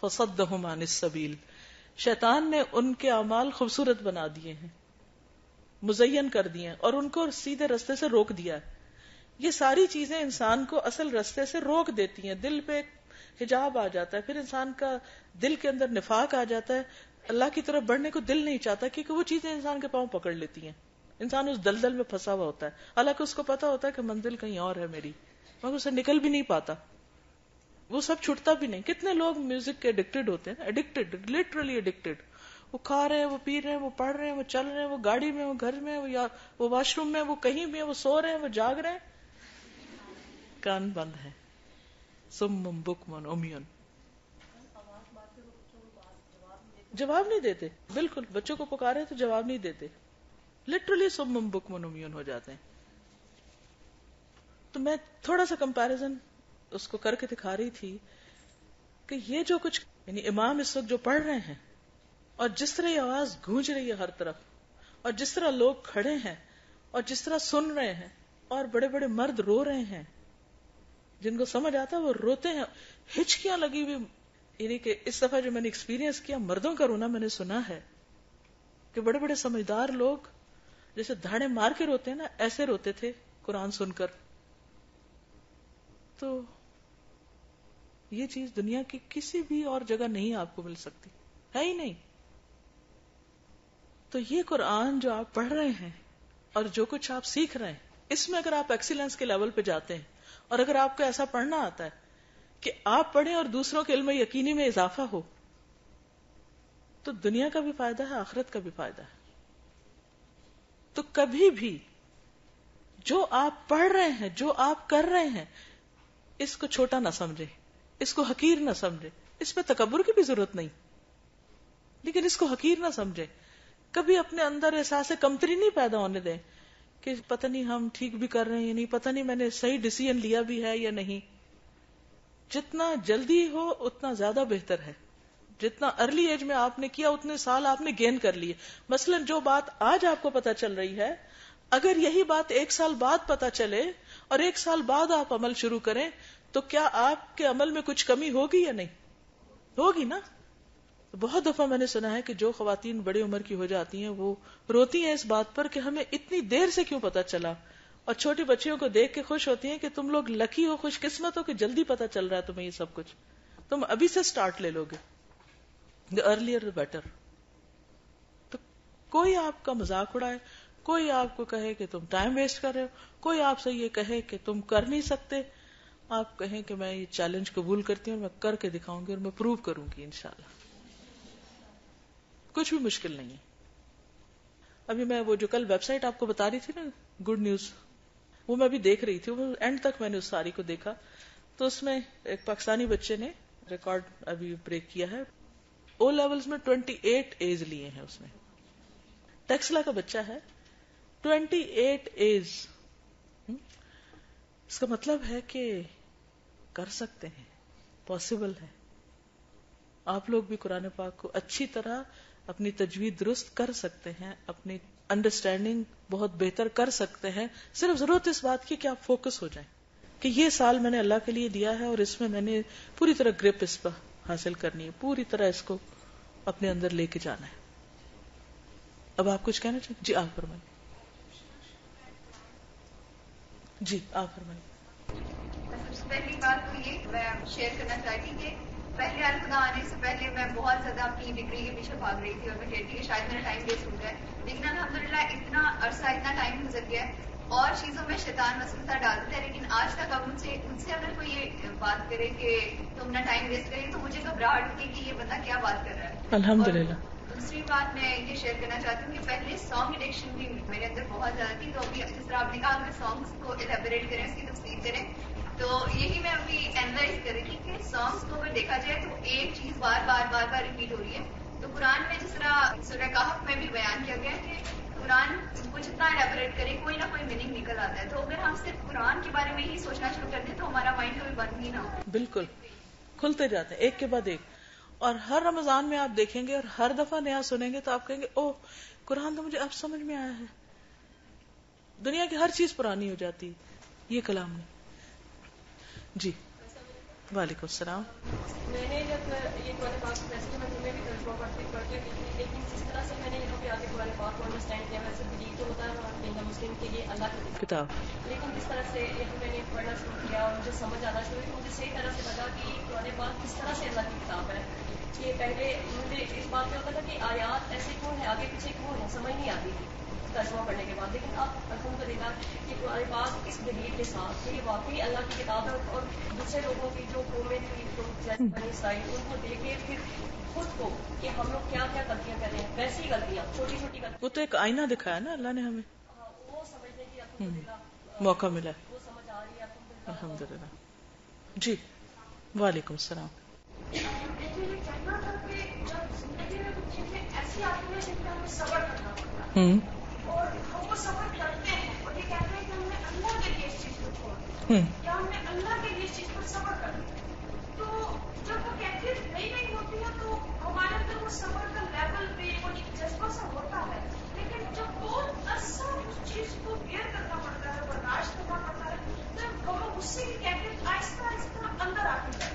Speaker 1: فصدہم عن السبیل۔ شیطان نے ان کے اعمال خوبصورت بنا دیے ہیں، مزین کر دیے ہیں اور ان کو سیدھے رستے سے روک دیا ہے۔ یہ ساری چیزیں انسان کو اصل رستے سے روک دیتی ہیں، دل پہ حجاب آ جاتا ہے، پھر انسان کا دل کے اندر نفاق آ جاتا ہے۔ اللہ کی طرف بڑھنے کو دل نہیں چاہتا کیونکہ وہ چیزیں انسان کے پاؤں پکڑ لیتی ہیں۔ انسان اس دلدل میں پھنسا ہوا ہوتا ہے۔ حالانکہ اس کو پتا ہوتا ہے کہ منزل کہیں اور ہے میری، مگر اسے نکل بھی نہیں پاتا۔ وہ سب چھٹتا بھی نہیں۔ کتنے لوگ میوزک کے اڈکٹیڈ ہوتے ہیں اڈکٹیڈ لٹرلی اڈکٹیڈ وہ کھا رہے ہیں، وہ پی رہے ہیں، وہ پڑھ رہے ہیں، وہ چل رہے ہیں، وہ گاڑی میں، وہ گھر میں، وہ واش روم میں، وہ کہیں بھی وہ سو رہے ہیں، وہ جاگ رہے ہیں۔ کان بند ہے۔ سم بک من امیون۔ جواب نہیں دیتے۔ بالکل، بچوں کو پکارے تو جواب نہیں دیتے۔ لٹرلی سم بک من امیون ہو جاتے ہیں۔ تو میں تھوڑا سا کمپیرزن اس کو کر کے دکھا رہی تھی کہ یہ جو کچھ یعنی امام اس وقت جو پڑھ رہے ہیں، اور جس طرح یہ آواز گونج رہی ہے ہر طرف، اور جس طرح لوگ کھڑے ہیں، اور جس طرح سن رہے ہیں، اور بڑے بڑے مرد رو رہے ہیں جن کو سمجھ آتا ہے وہ روتے ہیں۔ ہچکیاں لگی ہوئی یعنی کہ اس دفعہ جو میں نے ایکسپیرینس کیا، مردوں کا رونا میں نے سنا ہے کہ بڑے بڑے سمجھدار لوگ جیسے دھاڑے مار کے روتے ہیں نا، ایسے روتے تھے قرآن سن کر۔ تو یہ چیز دنیا کی کسی بھی اور جگہ نہیں آپ کو مل سکتی، ہے ہی نہیں۔ تو یہ قرآن جو آپ پڑھ رہے ہیں اور جو کچھ آپ سیکھ رہے ہیں، اس میں اگر آپ ایکسیلنس کے لیول پہ جاتے ہیں اور اگر آپ کو ایسا پڑھنا آتا ہے کہ آپ پڑھیں اور دوسروں کے علم یقینی میں اضافہ ہو، تو دنیا کا بھی فائدہ ہے، آخرت کا بھی فائدہ ہے۔ تو کبھی بھی جو آپ پڑھ رہے ہیں، جو آپ کر رہے ہیں، اس کو چھوٹا نہ سمجھے، اس کو حقیر نہ سمجھے۔ اس میں تکبر کی بھی ضرورت نہیں، لیکن اس کو حقیر نہ سمجھے۔ کبھی اپنے اندر احساس کمتری نہیں پیدا ہونے دیں۔ کہ پتہ نہیں ہم ٹھیک بھی کر رہے ہیں یا نہیں، پتہ نہیں میں نے صحیح ڈسیزن لیا بھی ہے یا نہیں۔ جتنا جلدی ہو اتنا زیادہ بہتر ہے۔ جتنا ارلی ایج میں آپ نے کیا، اتنے سال آپ نے گین کر لیے۔ مثلا جو بات آج آپ کو پتا چل رہی ہے، اگر یہی بات ایک سال بعد پتا چلے اور ایک سال بعد آپ عمل شروع کریں، تو کیا آپ کے عمل میں کچھ کمی ہوگی یا نہیں؟ ہوگی نا؟ بہت دفعہ میں نے سنا ہے کہ جو خواتین بڑی عمر کی ہو جاتی ہیں، وہ روتی ہیں اس بات پر کہ ہمیں اتنی دیر سے کیوں پتا چلا؟ اور چھوٹی بچیوں کو دیکھ کے خوش ہوتی ہیں کہ تم لوگ لکی ہو، خوش قسمت ہو کہ جلدی پتا چل رہا ہے تمہیں یہ سب کچھ۔ تم ابھی سے سٹارٹ لے لو گے دا ارلیئر دا بیٹر تو کوئی آپ کا مذاق اڑائے، کوئی آپ کو کہے کہ تم ٹائم ویسٹ کر رہے ہو، کوئی آپ سے یہ کہے کہ تم کر نہیں سکتے۔ آپ کہیں کہ میں یہ چیلنج قبول کرتی ہوں میں کر کے دکھاؤں گی اور میں پروو کروں گی انشاءاللہ۔ کچھ بھی مشکل نہیں ہے۔ ابھی میں وہ جو کل ویب سائٹ آپ کو بتا رہی تھی نا گڈ نیوز وہ میں بھی دیکھ رہی تھی۔ وہ اینڈ تک میں نے اس ساری کو دیکھا۔ تو اس میں ایک پاکستانی بچے نے ریکارڈ ابھی بریک کیا ہے۔ او لیولز میں ٹوینٹی ایٹ ایز لیے ہیں اس نے ٹیکسلا کا بچہ ہے۔ ٹوینٹی ایٹ ایز اس کا مطلب ہے کہ کر سکتے ہیں۔ پاسبل ہے۔ آپ لوگ بھی قرآن پاک کو اچھی طرح اپنی تجوید درست کر سکتے ہیں، اپنی انڈرسٹینڈنگ بہت بہتر کر سکتے ہیں۔ صرف ضرورت اس بات کی کہ آپ فوکس ہو جائیں کہ یہ سال میں نے اللہ کے لیے دیا ہے اور اس میں میں نے پوری طرح گرپ اس پر حاصل کرنی ہے، پوری طرح اس کو اپنے اندر لے کے جانا ہے۔ اب آپ کچھ کہنا چاہیں؟ جی آپ فرمائیے۔ جی آپ فرمائیے۔
Speaker 2: پہلی بات تو یہ، میں شیئر کرنا چاہتی کہ پہلے الخدا آنے سے پہلے میں بہت زیادہ اپنی ڈگری کے پیچھے بھاگ رہی تھی اور میں کہتی کہ شاید میرا ٹائم ویسٹ ہو جائے لیکن الحمد للہ اتنا عرصہ اتنا ٹائم گزر گیا ہے اور چیزوں میں شیطان وسوسہ ڈالتا ہے لیکن آج تک اب مجھ سے مجھ سے اگر کوئی یہ بات کرے کہ تم اپنا ٹائم ویسٹ کرے تو مجھے گھبراہٹ ہوتی ہے کہ یہ بندہ کیا بات کر رہا ہے۔
Speaker 1: الحمد للہ
Speaker 2: دوسری بات میں یہ شیئر کرنا چاہتی ہوں کہ پہلے سانگ اڈکشن بھی میرے اندر بہت زیادہ تھی۔ تو ابھی جس طرح آپ نے کہا کہ سانگس کو الیبوریٹ کریں اس کی تفصیل کریں۔ تو یہی میں ابھی اینالائز کر رہی تھی کہ سانگس کو اگر دیکھا جائے تو ایک چیز بار بار بار بار ریپیٹ ہو رہی ہے۔ تو قرآن میں جس طرح سورہ کہف میں بھی بیان کیا گیا کہ قرآن کو جتنا الیبوریٹ کرے، کوئی نہ کوئی میننگ نکل آتا ہے۔ تو اگر ہم صرف قرآن کے بارے میں ہی سوچنا شروع کر دیں تو ہمارا مائنڈ کبھی بند ہی نہ ہو۔
Speaker 1: بالکل، کھلتے جاتے ہیں، ایک کے بعد ایک۔ اور ہر رمضان میں آپ دیکھیں گے اور ہر دفعہ نیا سنیں گے تو آپ کہیں گے او قرآن تو مجھے اب سمجھ میں آیا ہے۔ دنیا کی ہر چیز پرانی ہو جاتی یہ کلام نہیں جی۔ وعلیکم السلام۔
Speaker 3: میں نے جب یہ قرآن پاک ویسے میں تمہیں بھی ترجمہ پڑھتے پڑھتے تھی لیکن جس طرح سے میں نے یہاں پہ آگے قرآن پاک کو انڈرسٹینڈ کیا ویسے بلیو تو ہوتا ہے بندہ مسلم کے لیے اللہ کی
Speaker 1: کتاب۔
Speaker 3: لیکن جس طرح سے یہاں میں نے پڑھنا شروع کیا اور مجھے سمجھ آنا شروع تو مجھے صحیح طرح سے لگا کہ قرآن پاک کس طرح سے اللہ کی کتاب ہے۔ کہ پہلے مجھے اس بات میں ہوتا تھا کہ آیات ایسے کیوں ہیں آگے پیچھے کیوں ہیں سمجھ نہیں آتی تھی۔ ترجمہ پڑھنے کے بعد۔ لیکن اب الحمد للہ کہ قرآن پاک اس دلیل کے ساتھ کہ یہ واقعی اللہ کی کتاب ہے اور دوسرے لوگوں کی جو قومیں تھی جو جیسے بنی اسرائیل ان کو دیکھ کے پھر خود کو کہ ہم لوگ کیا کیا غلطیاں کر رہے ہیں ویسی غلطیاں چھوٹی چھوٹی غلطیاں۔
Speaker 1: وہ تو ایک آئینہ دکھایا نا اللہ نے ہمیں۔
Speaker 3: ہاں، وہ سمجھنے کی الحمد
Speaker 1: موقع ملا۔
Speaker 3: وہ سمجھ آ رہی ہے۔ الحمد للہ
Speaker 1: جی وعلیکم السلام۔ ہوں
Speaker 4: اور وہ صبر کرتے ہیں اور یہ کہتے ہیں کہ ہم نے اللہ کے لیے اس چیز کو چھوڑ دیا یا ہم نے اللہ کے لیے اس چیز پر صبر کر دیا تو جب وہ کیفیت نئی نئی ہوتی ہے تو ہمارے اندر وہ صبر کا لیول بھی وہ ایک جذبہ سا ہوتا ہے۔ لیکن جب بہت عرصہ اس چیز کو بیئر کرنا پڑتا ہے برداشت کرنا پڑتا ہے تو وہ غصے کی کیفیت آہستہ آہستہ اندر آتی ہے۔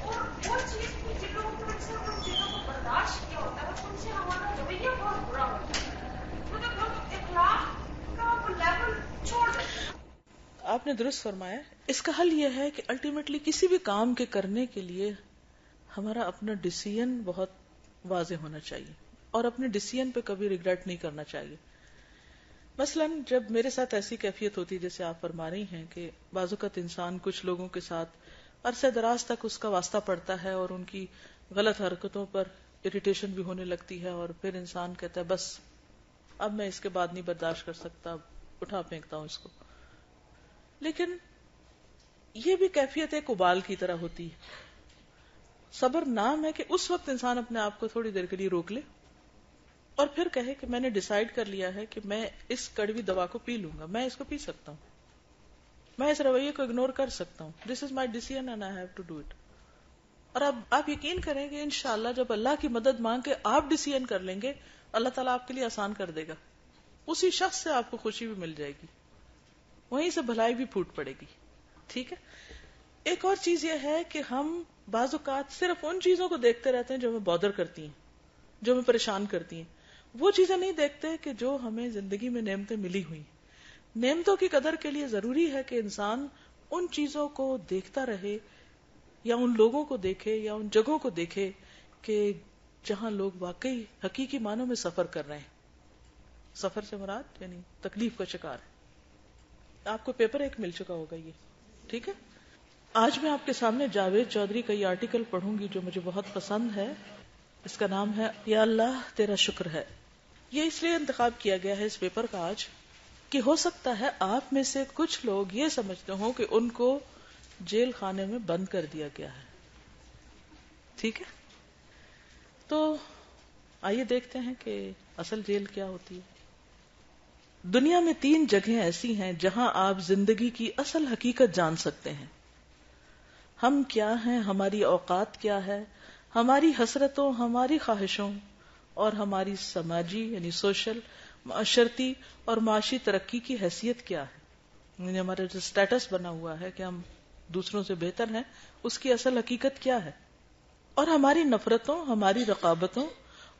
Speaker 4: اور وہ چیز کی جن لوگوں کو اکثر ان چیزوں کو برداشت کیا ہوتا ہے ان سے ہمارا رویہ بہت برا ہوتا ہے۔
Speaker 1: آپ نے درست فرمایا، اس کا حل یہ ہے کہ الٹیمیٹلی کسی بھی کام کے کرنے کے لیے ہمارا اپنا ڈسیزن بہت واضح ہونا چاہیے اور اپنے ڈسیزن پہ کبھی ریگریٹ نہیں کرنا چاہیے۔ مثلا جب میرے ساتھ ایسی کیفیت ہوتی ہے، جیسے آپ فرما رہی ہیں کہ بعض اوقات انسان کچھ لوگوں کے ساتھ عرصہ دراز تک اس کا واسطہ پڑتا ہے اور ان کی غلط حرکتوں پر اریٹیشن بھی ہونے لگتی ہے اور پھر انسان کہتا ہے، بس اب میں اس کے بعد نہیں برداشت کر سکتا، اٹھا پھینکتا ہوں اس کو۔ لیکن یہ بھی کیفیت ایک ابال کی طرح ہوتی ہے۔ صبر نام ہے کہ اس وقت انسان اپنے آپ کو تھوڑی دیر کے لیے روک لے اور پھر کہے کہ میں نے ڈسائڈ کر لیا ہے کہ میں اس کڑوی دوا کو پی لوں گا، میں اس کو پی سکتا ہوں۔ میں اس رویے کو اگنور کر سکتا ہوں۔ This is my decision and I have to do it اور اب آپ یقین کریں گے انشاءاللہ جب اللہ کی مدد مانگ کے آپ ڈیسیزن کر لیں گے اللہ تعالیٰ آپ کے لیے آسان کر دے گا۔ اسی شخص سے آپ کو خوشی بھی مل جائے گی۔ وہیں سے بھلائی بھی پھوٹ پڑے گی۔ ٹھیک ہے؟ ایک اور چیز یہ ہے کہ ہم بعض اوقات صرف ان چیزوں کو دیکھتے رہتے ہیں جو ہمیں بادر کرتی ہیں، جو ہمیں پریشان کرتی ہیں۔ وہ چیزیں نہیں دیکھتے کہ جو ہمیں زندگی میں نعمتیں ملی ہوئی نعمتوں کی قدر کے لیے ضروری ہے کہ انسان ان چیزوں کو دیکھتا رہے، یا ان لوگوں کو دیکھے، یا ان جگہوں کو دیکھے کہ جہاں لوگ واقعی حقیقی معنوں میں سفر کر رہے ہیں۔ سفر سے مراد یعنی تکلیف کا شکار ہے آپ کو پیپر ایک مل چکا ہوگا یہ۔ ٹھیک ہے؟ آج میں آپ کے سامنے جاوید چودھری کا یہ آرٹیکل پڑھوں گی جو مجھے بہت پسند ہے۔ اس کا نام ہے یا اللہ تیرا شکر ہے۔ یہ اس لیے انتخاب کیا گیا ہے اس پیپر کا آج کہ ہو سکتا ہے آپ میں سے کچھ لوگ یہ سمجھتے ہوں کہ ان کو جیل خانے میں بند کر دیا گیا ہے۔ ٹھیک ہے؟ تو آئیے دیکھتے ہیں کہ اصل جیل کیا ہوتی ہے۔ دنیا میں تین جگہیں ایسی ہیں جہاں آپ زندگی کی اصل حقیقت جان سکتے ہیں۔ ہم کیا ہیں؟ ہماری اوقات کیا ہے؟ ہماری حسرتوں، ہماری خواہشوں اور ہماری سماجی یعنی سوشل معاشرتی اور معاشی ترقی کی حیثیت کیا ہے؟ یعنی ہمارا جو اسٹیٹس بنا ہوا ہے کہ ہم دوسروں سے بہتر ہیں، اس کی اصل حقیقت کیا ہے؟ اور ہماری نفرتوں، ہماری رقابتوں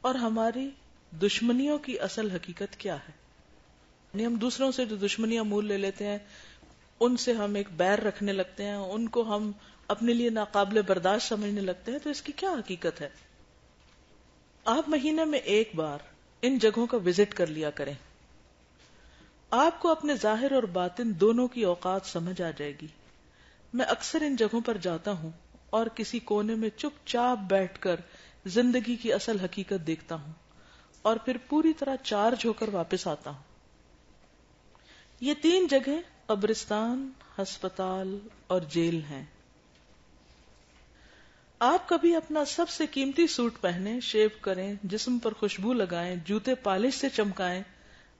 Speaker 1: اور ہماری دشمنیوں کی اصل حقیقت کیا ہے؟ یعنی ہم دوسروں سے جو دشمنیاں مول لے لیتے ہیں، ان سے ہم ایک بیر رکھنے لگتے ہیں، ان کو ہم اپنے لیے ناقابل برداشت سمجھنے لگتے ہیں، تو اس کی کیا حقیقت ہے؟ آپ مہینے میں ایک بار ان جگہوں کا وزٹ کر لیا کریں۔ آپ کو اپنے ظاہر اور باطن دونوں کی اوقات سمجھ آ جائے گی۔ میں اکثر ان جگہوں پر جاتا ہوں اور کسی کونے میں چپ چاپ بیٹھ کر زندگی کی اصل حقیقت دیکھتا ہوں اور پھر پوری طرح چارج ہو کر واپس آتا ہوں۔ یہ تین جگہ قبرستان، ہسپتال اور جیل ہیں۔ آپ کبھی اپنا سب سے قیمتی سوٹ پہنے، شیو کریں، جسم پر خوشبو لگائیں، جوتے پالش سے چمکائیں،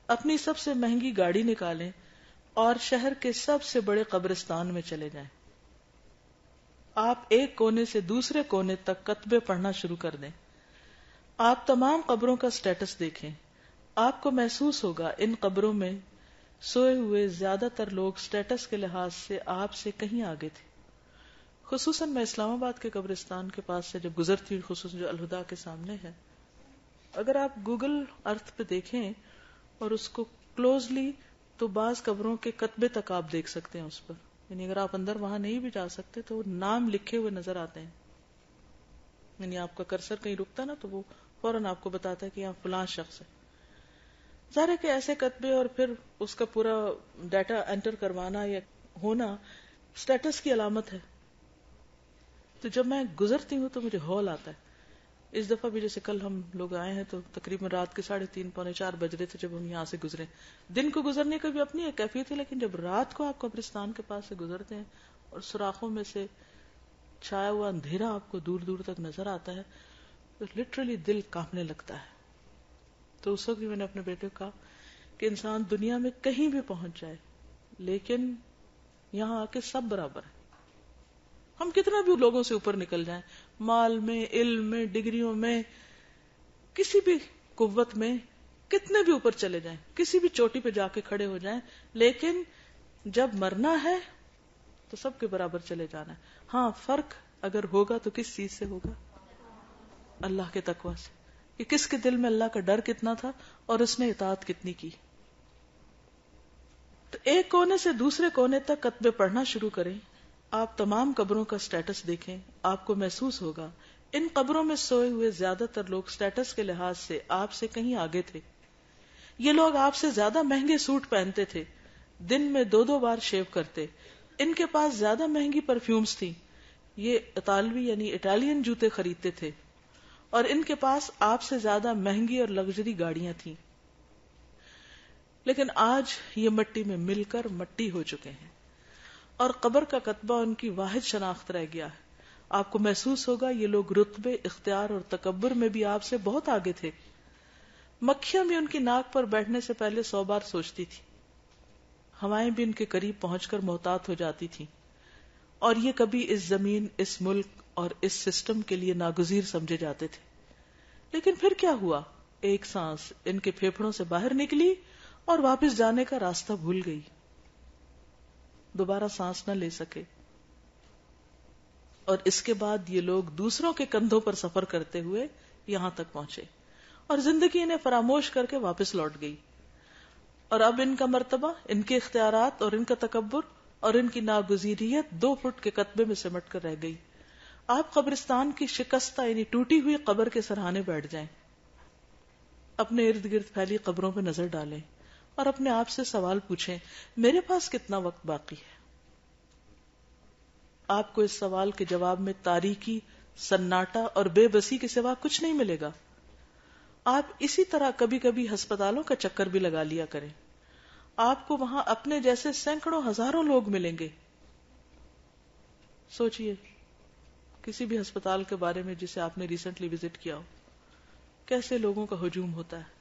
Speaker 1: اپنی سب سے مہنگی گاڑی نکالیں اور شہر کے سب سے بڑے قبرستان میں چلے جائیں۔ آپ ایک کونے سے دوسرے کونے تک کتبے پڑھنا شروع کر دیں۔ آپ تمام قبروں کا سٹیٹس دیکھیں۔ آپ کو محسوس ہوگا ان قبروں میں سوئے ہوئے زیادہ تر لوگ سٹیٹس کے لحاظ سے آپ سے کہیں آگے تھے۔ خصوصاً میں اسلام آباد کے قبرستان کے پاس سے جب گزرتی ہوئی خصوصاً جو الہدا کے سامنے ہے۔ اگر آپ گوگل ارتھ پہ دیکھیں اور اس کو کلوزلی تو بعض قبروں کے کتبے تک آپ دیکھ سکتے ہیں اس پر۔ یعنی اگر آپ اندر وہاں نہیں بھی جا سکتے تو وہ نام لکھے ہوئے نظر آتے ہیں۔ یعنی آپ کا کرسر کہیں رکتا نا تو وہ فوراً آپ کو بتاتا ہے کہ یہاں فلاں شخص ہے۔ ظاہر کہ ایسے کتبے اور پھر اس کا پورا ڈیٹا انٹر کروانا یا ہونا اسٹیٹس کی علامت ہے۔ تو جب میں گزرتی ہوں تو مجھے ہال آتا ہے۔ اس دفعہ بھی جیسے کل ہم لوگ آئے ہیں تو تقریباً رات کے ساڑھے تین پونے چار بج رہے تھے جب ہم یہاں سے گزرے۔ دن کو گزرنے کا بھی اپنی ایک کیفیت ہے، لیکن جب رات کو آپ قبرستان کے پاس سے گزرتے ہیں اور سوراخوں میں سے چھایا ہوا اندھیرا آپ کو دور دور تک نظر آتا ہے، تو لٹرلی دل کانپنے لگتا ہے۔ تو اس وقت بھی میں نے اپنے بیٹے کو کہا کہ انسان دنیا میں کہیں بھی پہنچ جائے، لیکن یہاں آ کے سب برابر ہے ہم کتنا بھی لوگوں سے اوپر نکل جائیں مال میں، علم میں، ڈگریوں میں، کسی بھی قوت میں کتنے بھی اوپر چلے جائیں، کسی بھی چوٹی پہ جا کے کھڑے ہو جائیں، لیکن جب مرنا ہے تو سب کے برابر چلے جانا ہے۔ ہاں فرق اگر ہوگا تو کس چیز سے ہوگا؟ اللہ کے تقوی سے۔ کہ کس کے دل میں اللہ کا ڈر کتنا تھا اور اس نے اطاعت کتنی کی۔ تو ایک کونے سے دوسرے کونے تک کتبے پڑھنا شروع کریں۔ آپ تمام قبروں کا سٹیٹس دیکھیں، آپ کو محسوس ہوگا۔ ان قبروں میں سوئے ہوئے زیادہ تر لوگ سٹیٹس کے لحاظ سے آپ سے کہیں آگے تھے۔ یہ لوگ آپ سے زیادہ مہنگے سوٹ پہنتے تھے۔ دن میں دو دو بار شیو کرتے۔ ان کے پاس زیادہ مہنگی پرفیومز تھی یہ اطالوی یعنی اٹالین جوتے خریدتے تھے۔ اور ان کے پاس آپ سے زیادہ مہنگی اور لگژری گاڑیاں تھیں۔ لیکن آج یہ مٹی میں مل کر مٹی ہو چکے ہیں۔ اور قبر کا قطبہ ان کی واحد شناخت رہ گیا ہے۔ آپ کو محسوس ہوگا یہ لوگ رتبے، اختیار اور تکبر میں بھی آپ سے بہت آگے تھے۔ مکھیاں بھی ان کی ناک پر بیٹھنے سے پہلے سو بار سوچتی تھی۔ ہوائیں بھی ان کے قریب پہنچ کر محتاط ہو جاتی تھی اور یہ کبھی اس زمین، اس ملک اور اس سسٹم کے لیے ناگزیر سمجھے جاتے تھے۔ لیکن پھر کیا ہوا؟ ایک سانس ان کے پھیپڑوں سے باہر نکلی اور واپس جانے کا راستہ بھول گئی۔ دوبارہ سانس نہ لے سکے۔ اور اس کے بعد یہ لوگ دوسروں کے کندھوں پر سفر کرتے ہوئے یہاں تک پہنچے۔ اور زندگی انہیں فراموش کر کے واپس لوٹ گئی۔ اور اب ان کا مرتبہ، ان کے اختیارات اور ان کا تکبر اور ان کی ناگزیریت دو فٹ کے قطبے میں سمٹ کر رہ گئی۔ آپ قبرستان کی شکستہ یعنی ٹوٹی ہوئی قبر کے سرحانے بیٹھ جائیں۔ اپنے ارد گرد پھیلی قبروں پہ نظر ڈالیں۔ اور اپنے آپ سے سوال پوچھیں، میرے پاس کتنا وقت باقی ہے؟ آپ کو اس سوال کے جواب میں تاریخی سناٹا اور بے بسی کے سوا کچھ نہیں ملے گا۔ آپ اسی طرح کبھی کبھی ہسپتالوں کا چکر بھی لگا لیا کریں۔ آپ کو وہاں اپنے جیسے سینکڑوں ہزاروں لوگ ملیں گے۔ سوچئے، کسی بھی ہسپتال کے بارے میں جسے آپ نے ریسنٹلی وزٹ کیا ہو، کیسے لوگوں کا ہجوم ہوتا ہے؟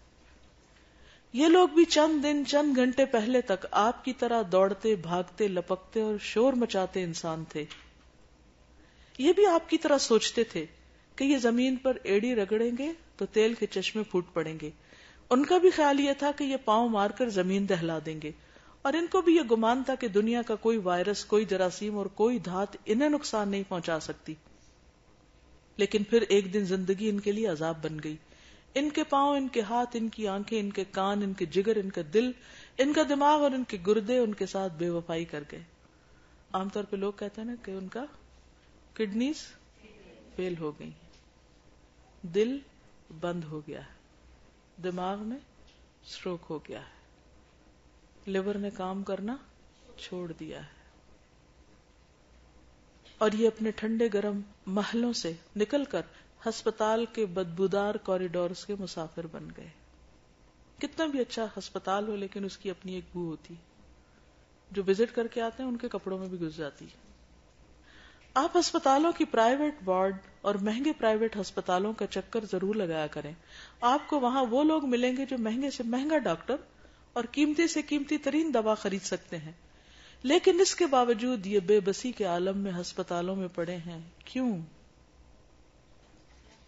Speaker 1: یہ لوگ بھی چند دن، چند گھنٹے پہلے تک آپ کی طرح دوڑتے، بھاگتے، لپکتے اور شور مچاتے انسان تھے۔ یہ بھی آپ کی طرح سوچتے تھے کہ یہ زمین پر ایڑی رگڑیں گے تو تیل کے چشمے پھوٹ پڑیں گے۔ ان کا بھی خیال یہ تھا کہ یہ پاؤں مار کر زمین دہلا دیں گے۔ اور ان کو بھی یہ گمان تھا کہ دنیا کا کوئی وائرس، کوئی جراثیم اور کوئی دھات انہیں نقصان نہیں پہنچا سکتی۔ لیکن پھر ایک دن زندگی ان کے لیے عذاب بن گئی۔ ان کے پاؤں، ان کے ہاتھ، ان کی آنکھیں، ان کے کان، ان کے جگر، ان کا دل، ان کا دماغ اور ان کے گردے ان کے ساتھ بے وفائی کر گئے۔ عام طور پہ لوگ کہتے ہیں نا کہ ان کا کڈنیز فیل ہو گئی دل بند ہو گیا ہے۔ دماغ میں اسٹروک ہو گیا ہے۔ لیور نے کام کرنا چھوڑ دیا ہے۔ اور یہ اپنے ٹھنڈے گرم محلوں سے نکل کر ہسپتال کے بدبودار کوریڈورس کے مسافر بن گئے۔ کتنا بھی اچھا ہسپتال ہو لیکن اس کی اپنی ایک بو ہوتی۔ جو وزٹ کر کے آتے ہیں، ان کے کپڑوں میں بھی گز جاتی۔ آپ ہسپتالوں کی پرائیویٹ وارڈ اور مہنگے پرائیویٹ ہسپتالوں کا چکر ضرور لگایا کریں۔ آپ کو وہاں وہ لوگ ملیں گے جو مہنگے سے مہنگا ڈاکٹر اور قیمتی سے قیمتی ترین دوا خرید سکتے ہیں۔ لیکن اس کے باوجود یہ بے بسی کے عالم میں ہسپتالوں میں پڑے ہیں۔ کیوں؟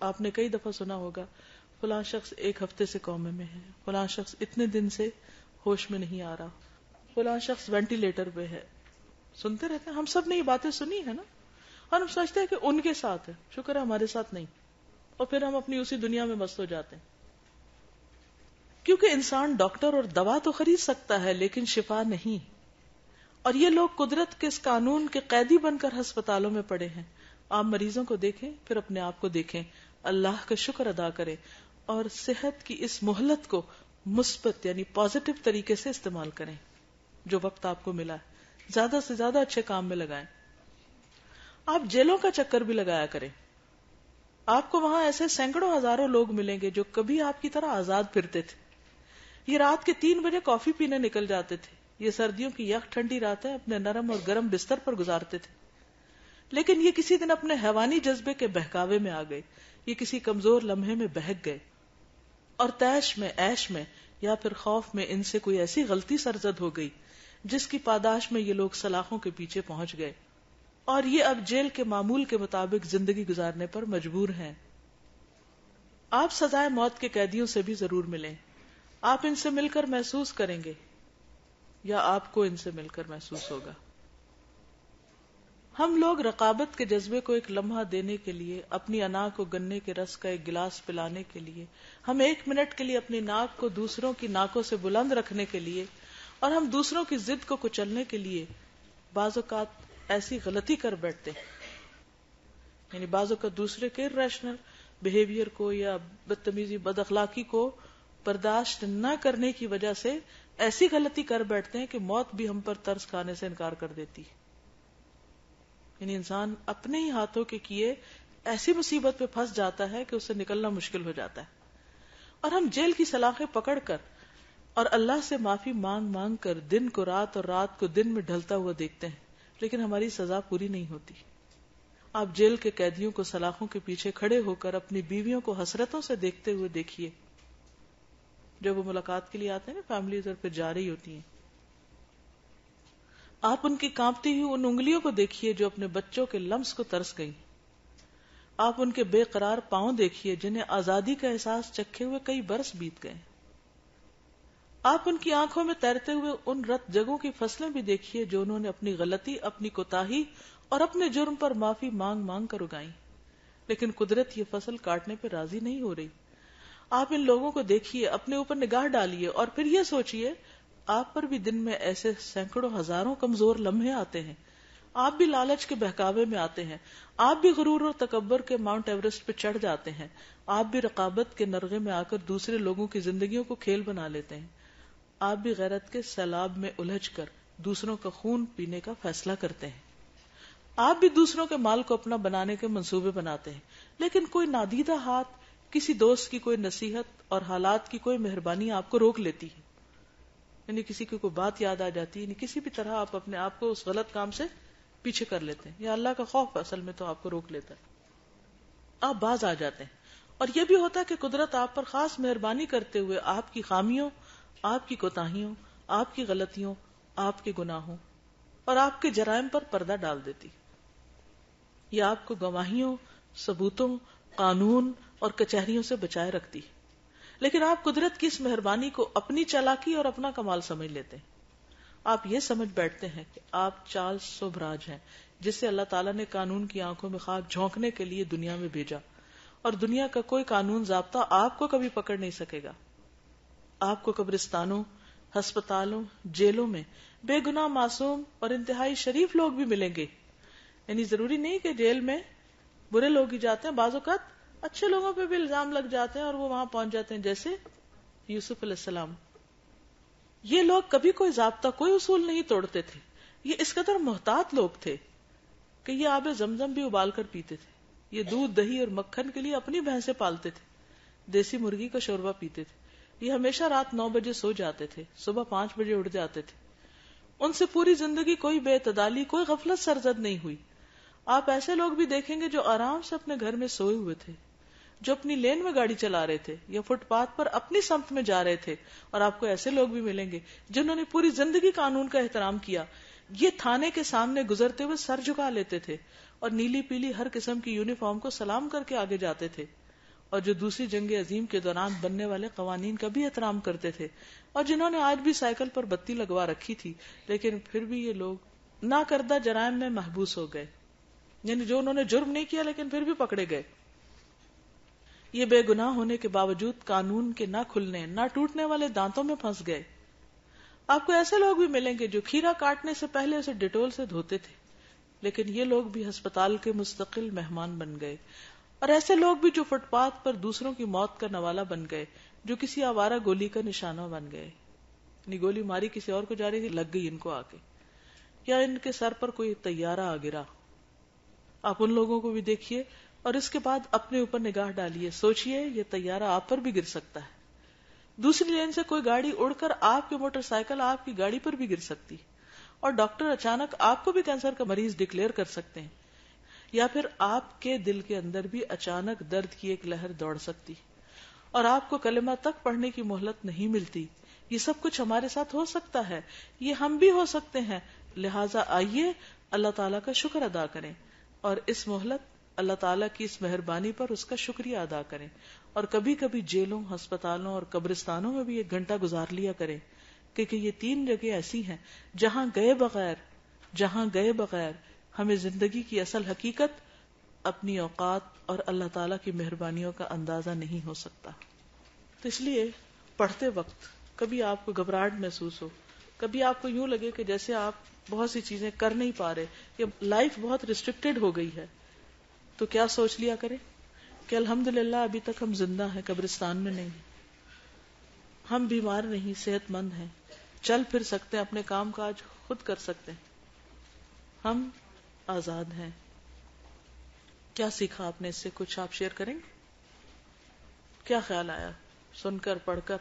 Speaker 1: آپ نے کئی دفعہ سنا ہوگا، فلاں شخص ایک ہفتے سے قومے میں ہے، فلاں شخص اتنے دن سے ہوش میں نہیں آ رہا، فلاں شخص وینٹیلیٹر پہ ہے۔ سنتے رہتے ہیں، ہم سب نے یہ باتیں سنی ہے نا۔ اور ہم سوچتے ہیں کہ ان کے ساتھ ہے، شکر ہے ہمارے ساتھ نہیں۔ اور پھر ہم اپنی اسی دنیا میں مست ہو جاتے ہیں۔ کیونکہ انسان ڈاکٹر اور دوا تو خرید سکتا ہے، لیکن شفا نہیں۔ اور یہ لوگ قدرت کے اس قانون کے قیدی بن کر ہسپتالوں میں پڑے ہیں۔ آپ مریضوں کو دیکھیں، پھر اپنے آپ کو دیکھیں۔ اللہ کا شکر ادا کریں اور صحت کی اس مہلت کو مثبت یعنی پازیٹو طریقے سے استعمال کریں۔ جو وقت آپ کو ملا ہے۔ زیادہ سے زیادہ اچھے کام میں لگائیں۔ آپ جیلوں کا چکر بھی لگایا کریں۔ آپ کو وہاں ایسے سینکڑوں ہزاروں لوگ ملیں گے جو کبھی آپ کی طرح آزاد پھرتے تھے۔ یہ رات کے تین بجے کافی پینے نکل جاتے تھے۔ یہ سردیوں کی یک ٹھنڈی راتیں اپنے نرم اور گرم بستر پر گزارتے تھے۔ لیکن یہ کسی دن اپنے حیوانی جذبے کے بہکاوے میں آ گئے۔ یہ کسی کمزور لمحے میں بہک گئے اور تیش میں، ایش میں یا پھر خوف میں ان سے کوئی ایسی غلطی سرزد ہو گئی جس کی پاداش میں یہ لوگ سلاخوں کے پیچھے پہنچ گئے اور یہ اب جیل کے معمول کے مطابق زندگی گزارنے پر مجبور ہیں۔ آپ سزائے موت کے قیدیوں سے بھی ضرور ملیں۔ آپ ان سے مل کر محسوس کریں گے یا آپ کو ان سے مل کر محسوس ہوگا۔ ہم لوگ رقابت کے جذبے کو ایک لمحہ دینے کے لیے، اپنی انا کو گنے کے رس کا ایک گلاس پلانے کے لیے، ہم ایک منٹ کے لیے اپنی ناک کو دوسروں کی ناکوں سے بلند رکھنے کے لیے اور ہم دوسروں کی ضد کو کچلنے کے لیے بعض اوقات ایسی غلطی کر بیٹھتے یعنی بعض اوقات دوسرے کے ریشنل بہیویئر کو یا بدتمیزی، بد اخلاقی کو برداشت نہ کرنے کی وجہ سے ایسی غلطی کر بیٹھتے ہیں کہ موت بھی ہم پر ترس کھانے سے انکار کر دیتی ہے۔ یعنی انسان اپنے ہی ہاتھوں کے کیے ایسی مصیبت پہ پھنس جاتا ہے کہ اسے نکلنا مشکل ہو جاتا ہے۔ اور ہم جیل کی سلاخیں پکڑ کر اور اللہ سے معافی مانگ مانگ کر دن کو رات اور رات کو دن میں ڈھلتا ہوا دیکھتے ہیں، لیکن ہماری سزا پوری نہیں ہوتی۔ آپ جیل کے قیدیوں کو سلاخوں کے پیچھے کھڑے ہو کر اپنی بیویوں کو حسرتوں سے دیکھتے ہوئے دیکھیے۔ جب وہ ملاقات کے لیے آتے ہیں نا فیملیز اور پھر جا رہی ہوتی ہیں۔ آپ ان کی کانپتی ہوئی ان انگلیوں کو دیکھیے جو اپنے بچوں کے لمس کو ترس گئی آپ ان کے بے قرار پاؤں دیکھیے جنہیں آزادی کا احساس چکھے ہوئے کئی برس بیت گئے۔ آپ ان کی آنکھوں میں تیرتے ہوئے ان رت جگہوں کی فصلیں بھی دیکھیے جو انہوں نے اپنی غلطی، اپنی کوتاہی اور اپنے جرم پر معافی مانگ مانگ کر اگائی لیکن قدرت یہ فصل کاٹنے پہ راضی نہیں ہو رہی۔ آپ ان لوگوں کو دیکھیے، اپنے اوپر نگاہ ڈالیے اور پھر یہ سوچیے آپ پر بھی دن میں ایسے سینکڑوں ہزاروں کمزور لمحے آتے ہیں۔ آپ بھی لالچ کے بہکاوے میں آتے ہیں۔ آپ بھی غرور اور تکبر کے ماؤنٹ ایوریسٹ پہ چڑھ جاتے ہیں۔ آپ بھی رقابت کے نرغے میں آ کر دوسرے لوگوں کی زندگیوں کو کھیل بنا لیتے ہیں۔ آپ بھی غیرت کے سیلاب میں الجھ کر دوسروں کا خون پینے کا فیصلہ کرتے ہیں۔ آپ بھی دوسروں کے مال کو اپنا بنانے کے منصوبے بناتے ہیں۔ لیکن کوئی نادیدہ ہاتھ، کسی دوست کی کوئی نصیحت اور حالات کی کوئی مہربانی آپ کو روک لیتی ہے۔ یعنی کسی کی کوئی بات یاد آ جاتی ہے یعنی کسی بھی طرح آپ اپنے آپ کو اس غلط کام سے پیچھے کر لیتے ہیں، یا اللہ کا خوف اصل میں تو آپ کو روک لیتا ہے۔ آپ باز آ جاتے ہیں۔ اور یہ بھی ہوتا ہے کہ قدرت آپ پر خاص مہربانی کرتے ہوئے آپ کی خامیوں، آپ کی کوتاہیوں، آپ کی غلطیوں، آپ کے گناہوں اور آپ کے جرائم پر پردہ ڈال دیتی۔ یہ آپ کو گواہیوں، ثبوتوں، قانون اور کچہریوں سے بچائے رکھتی۔ لیکن آپ قدرت کی اس مہربانی کو اپنی چالاکی اور اپنا کمال سمجھ لیتے ہیں۔ آپ یہ سمجھ بیٹھتے ہیں کہ آپ چال سبراج ہیں جسے اللہ تعالیٰ نے قانون کی آنکھوں میں خواب جھونکنے کے لیے دنیا میں بھیجا۔ اور دنیا کا کوئی قانون ضابطہ آپ کو کبھی پکڑ نہیں سکے گا۔ آپ کو قبرستانوں، ہسپتالوں، جیلوں میں بے گنا معصوم اور انتہائی شریف لوگ بھی ملیں گے۔ یعنی ضروری نہیں کہ جیل میں برے لوگ ہی جاتے ہیں، بعض اوقات اچھے لوگوں پہ بھی الزام لگ جاتے ہیں اور وہ وہاں پہنچ جاتے ہیں، جیسے یوسف علیہ السلام۔ یہ لوگ کبھی کوئی ضابطہ، کوئی اصول نہیں توڑتے تھے۔ یہ اس قدر محتاط لوگ تھے کہ یہ آب زمزم بھی ابال کر پیتے تھے۔ یہ دودھ، دہی اور مکھن کے لیے اپنی بھینسیں پالتے تھے۔ دیسی مرغی کا شوربہ پیتے تھے۔ یہ ہمیشہ رات نو بجے سو جاتے تھے، صبح پانچ بجے اٹھ جاتے تھے۔ ان سے پوری زندگی کوئی بے اعتدالی، کوئی غفلت سرزد نہیں ہوئی۔ آپ ایسے لوگ بھی دیکھیں گے جو آرام سے اپنے گھر میں سوئے ہوئے تھے۔ جو اپنی لین میں گاڑی چلا رہے تھے یا فٹ پاتھ پر اپنی سمت میں جا رہے تھے، اور آپ کو ایسے لوگ بھی ملیں گے جنہوں نے پوری زندگی قانون کا احترام کیا۔ یہ تھانے کے سامنے گزرتے ہوئے سر جھکا لیتے تھے اور نیلی پیلی ہر قسم کی یونیفارم کو سلام کر کے آگے جاتے تھے۔ اور جو دوسری جنگ عظیم کے دوران بننے والے قوانین کا بھی احترام کرتے تھے۔ اور جنہوں نے آج بھی سائیکل پر بتی لگوا رکھی تھی، لیکن پھر بھی یہ لوگ نہ کردہ جرائم میں محبوس ہو گئے۔ یعنی جو انہوں نے جرم نہیں کیا، لیکن پھر بھی پکڑے گئے۔ یہ بے گناہ ہونے کے باوجود قانون کے نہ کھلنے، نہ ٹوٹنے والے دانتوں میں پھنس گئے۔ آپ کو ایسے لوگ بھی ملیں گے جو کھیرا کاٹنے سے پہلے اسے ڈیٹول سے دھوتے تھے۔ لیکن یہ لوگ بھی ہسپتال کے مستقل مہمان بن گئے۔ اور ایسے لوگ بھی جو فٹ پاتھ پر دوسروں کی موت کا نوالا بن گئے، جو کسی آوارہ گولی کا نشانہ بن گئے۔ یعنی گولی ماری کسی اور کو جا رہی تھی لگ گئی ان کو آ کے یا ان کے سر پر کوئی تیارہ آ گرا۔ آپ ان لوگوں کو بھی دیکھیے اور اس کے بعد اپنے اوپر نگاہ ڈالیے۔ سوچئے، یہ تیارہ آپ پر بھی گر سکتا ہے۔ دوسری لین سے کوئی گاڑی اڑ کر آپ کی موٹر سائیکل آپ کی گاڑی پر بھی گر سکتی اور ڈاکٹر اچانک آپ کو بھی کینسر کا مریض ڈکلیئر کر سکتے ہیں۔ یا پھر آپ کے دل کے اندر بھی اچانک درد کی ایک لہر دوڑ سکتی اور آپ کو کلمہ تک پڑھنے کی مہلت نہیں ملتی۔ یہ سب کچھ ہمارے ساتھ ہو سکتا ہے۔ یہ ہم بھی ہو سکتے ہیں۔ لہذا آئیے، اللہ تعالیٰ کا شکر ادا کریں۔ اور اس مہلت اللہ تعالیٰ کی اس مہربانی پر اس کا شکریہ ادا کریں اور کبھی کبھی جیلوں، ہسپتالوں اور قبرستانوں میں بھی ایک گھنٹہ گزار لیا کریں کیونکہ یہ تین جگہ ایسی ہیں جہاں گئے بغیر، جہاں گئے بغیر ہمیں زندگی کی اصل حقیقت، اپنی اوقات اور اللہ تعالی کی مہربانیوں کا اندازہ نہیں ہو سکتا۔ تو اس لیے پڑھتے وقت کبھی آپ کو گھبراہٹ محسوس ہو، کبھی آپ کو یوں لگے کہ جیسے آپ بہت سی چیزیں کر نہیں پا رہے یا لائف بہت ریسٹرکٹیڈ ہو گئی ہے۔ تو کیا سوچ لیا کرے کہ الحمد ابھی تک ہم زندہ ہیں، قبرستان میں نہیں ہم بیمار نہیں، صحت مند ہیں۔ چل پھر سکتے ہیں، اپنے کام کاج خود کر سکتے ہیں۔ ہم آزاد ہیں۔ کیا سیکھا آپ نے اس سے؟ کچھ آپ شیئر کریں گے؟ کیا خیال آیا؟ سن کر، پڑھ کر۔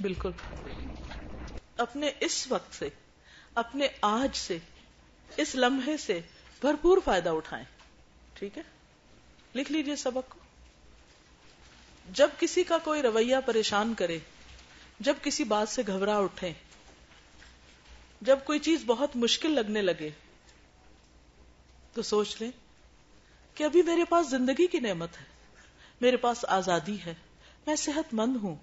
Speaker 1: بالکل۔ اپنے اس وقت سے، اپنے آج سے، اس لمحے سے بھرپور فائدہ اٹھائیں۔ ٹھیک ہے؟ لکھ لیجیے سبق کو۔ جب کسی کا کوئی رویہ پریشان کرے، جب کسی بات سے گھبرا اٹھے، جب کوئی چیز بہت مشکل لگنے لگے، تو سوچ لیں کہ ابھی میرے پاس زندگی کی نعمت ہے، میرے پاس آزادی ہے۔ میں صحت مند ہوں۔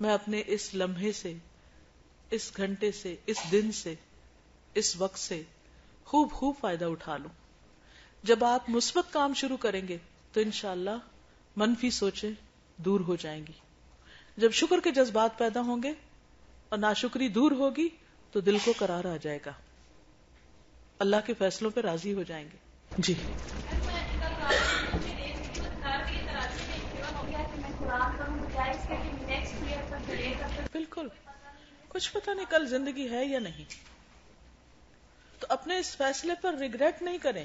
Speaker 1: میں اپنے اس لمحے سے اس گھنٹے سے اس دن سے اس وقت سے خوب خوب فائدہ اٹھا لوں۔ جب آپ مثبت کام شروع کریں گے تو انشاءاللہ منفی سوچیں دور ہو جائیں گی۔ جب شکر کے جذبات پیدا ہوں گے اور ناشکری دور ہوگی تو دل کو قرار آ جائے گا۔ اللہ کے فیصلوں پہ راضی ہو جائیں گے۔ جی۔ بالکل۔ کچھ پتہ نہیں کل زندگی ہے یا نہیں۔ تو اپنے اس فیصلے پر ریگریٹ نہیں کریں۔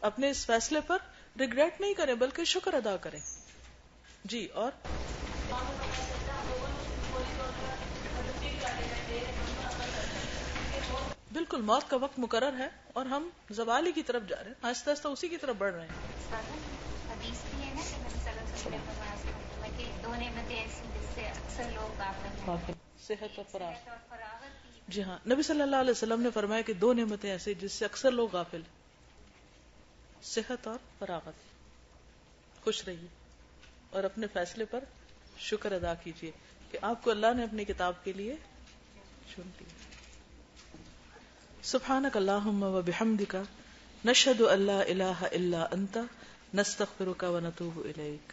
Speaker 1: اپنے اس فیصلے پر ریگریٹ نہیں کریں، بلکہ شکر ادا کریں۔ جی اور؟ بالکل، موت کا وقت مقرر ہے اور ہم زوالی کی طرف جا رہے ہیں۔ آہستہ آہستہ اسی کی طرف بڑھ رہے ہیں۔
Speaker 5: نعمتیں ایسی جس سے اکثر لوگ غافل ہیں۔
Speaker 1: صحت اور
Speaker 5: فراغت
Speaker 1: جی ہاں نبی صلی اللہ علیہ وسلم نے فرمایا کہ دو نعمتیں ایسے جس سے اکثر لوگ غافل صحت اور فراغت۔ خوش رہیے اور اپنے فیصلے پر شکر ادا کیجیے کہ آپ کو اللہ نے اپنی کتاب کے لیے چن لیا سبحانک اللہم و بحمدک نشہد اللہ الہ الا انت نستغفرک و نتوب الیک۔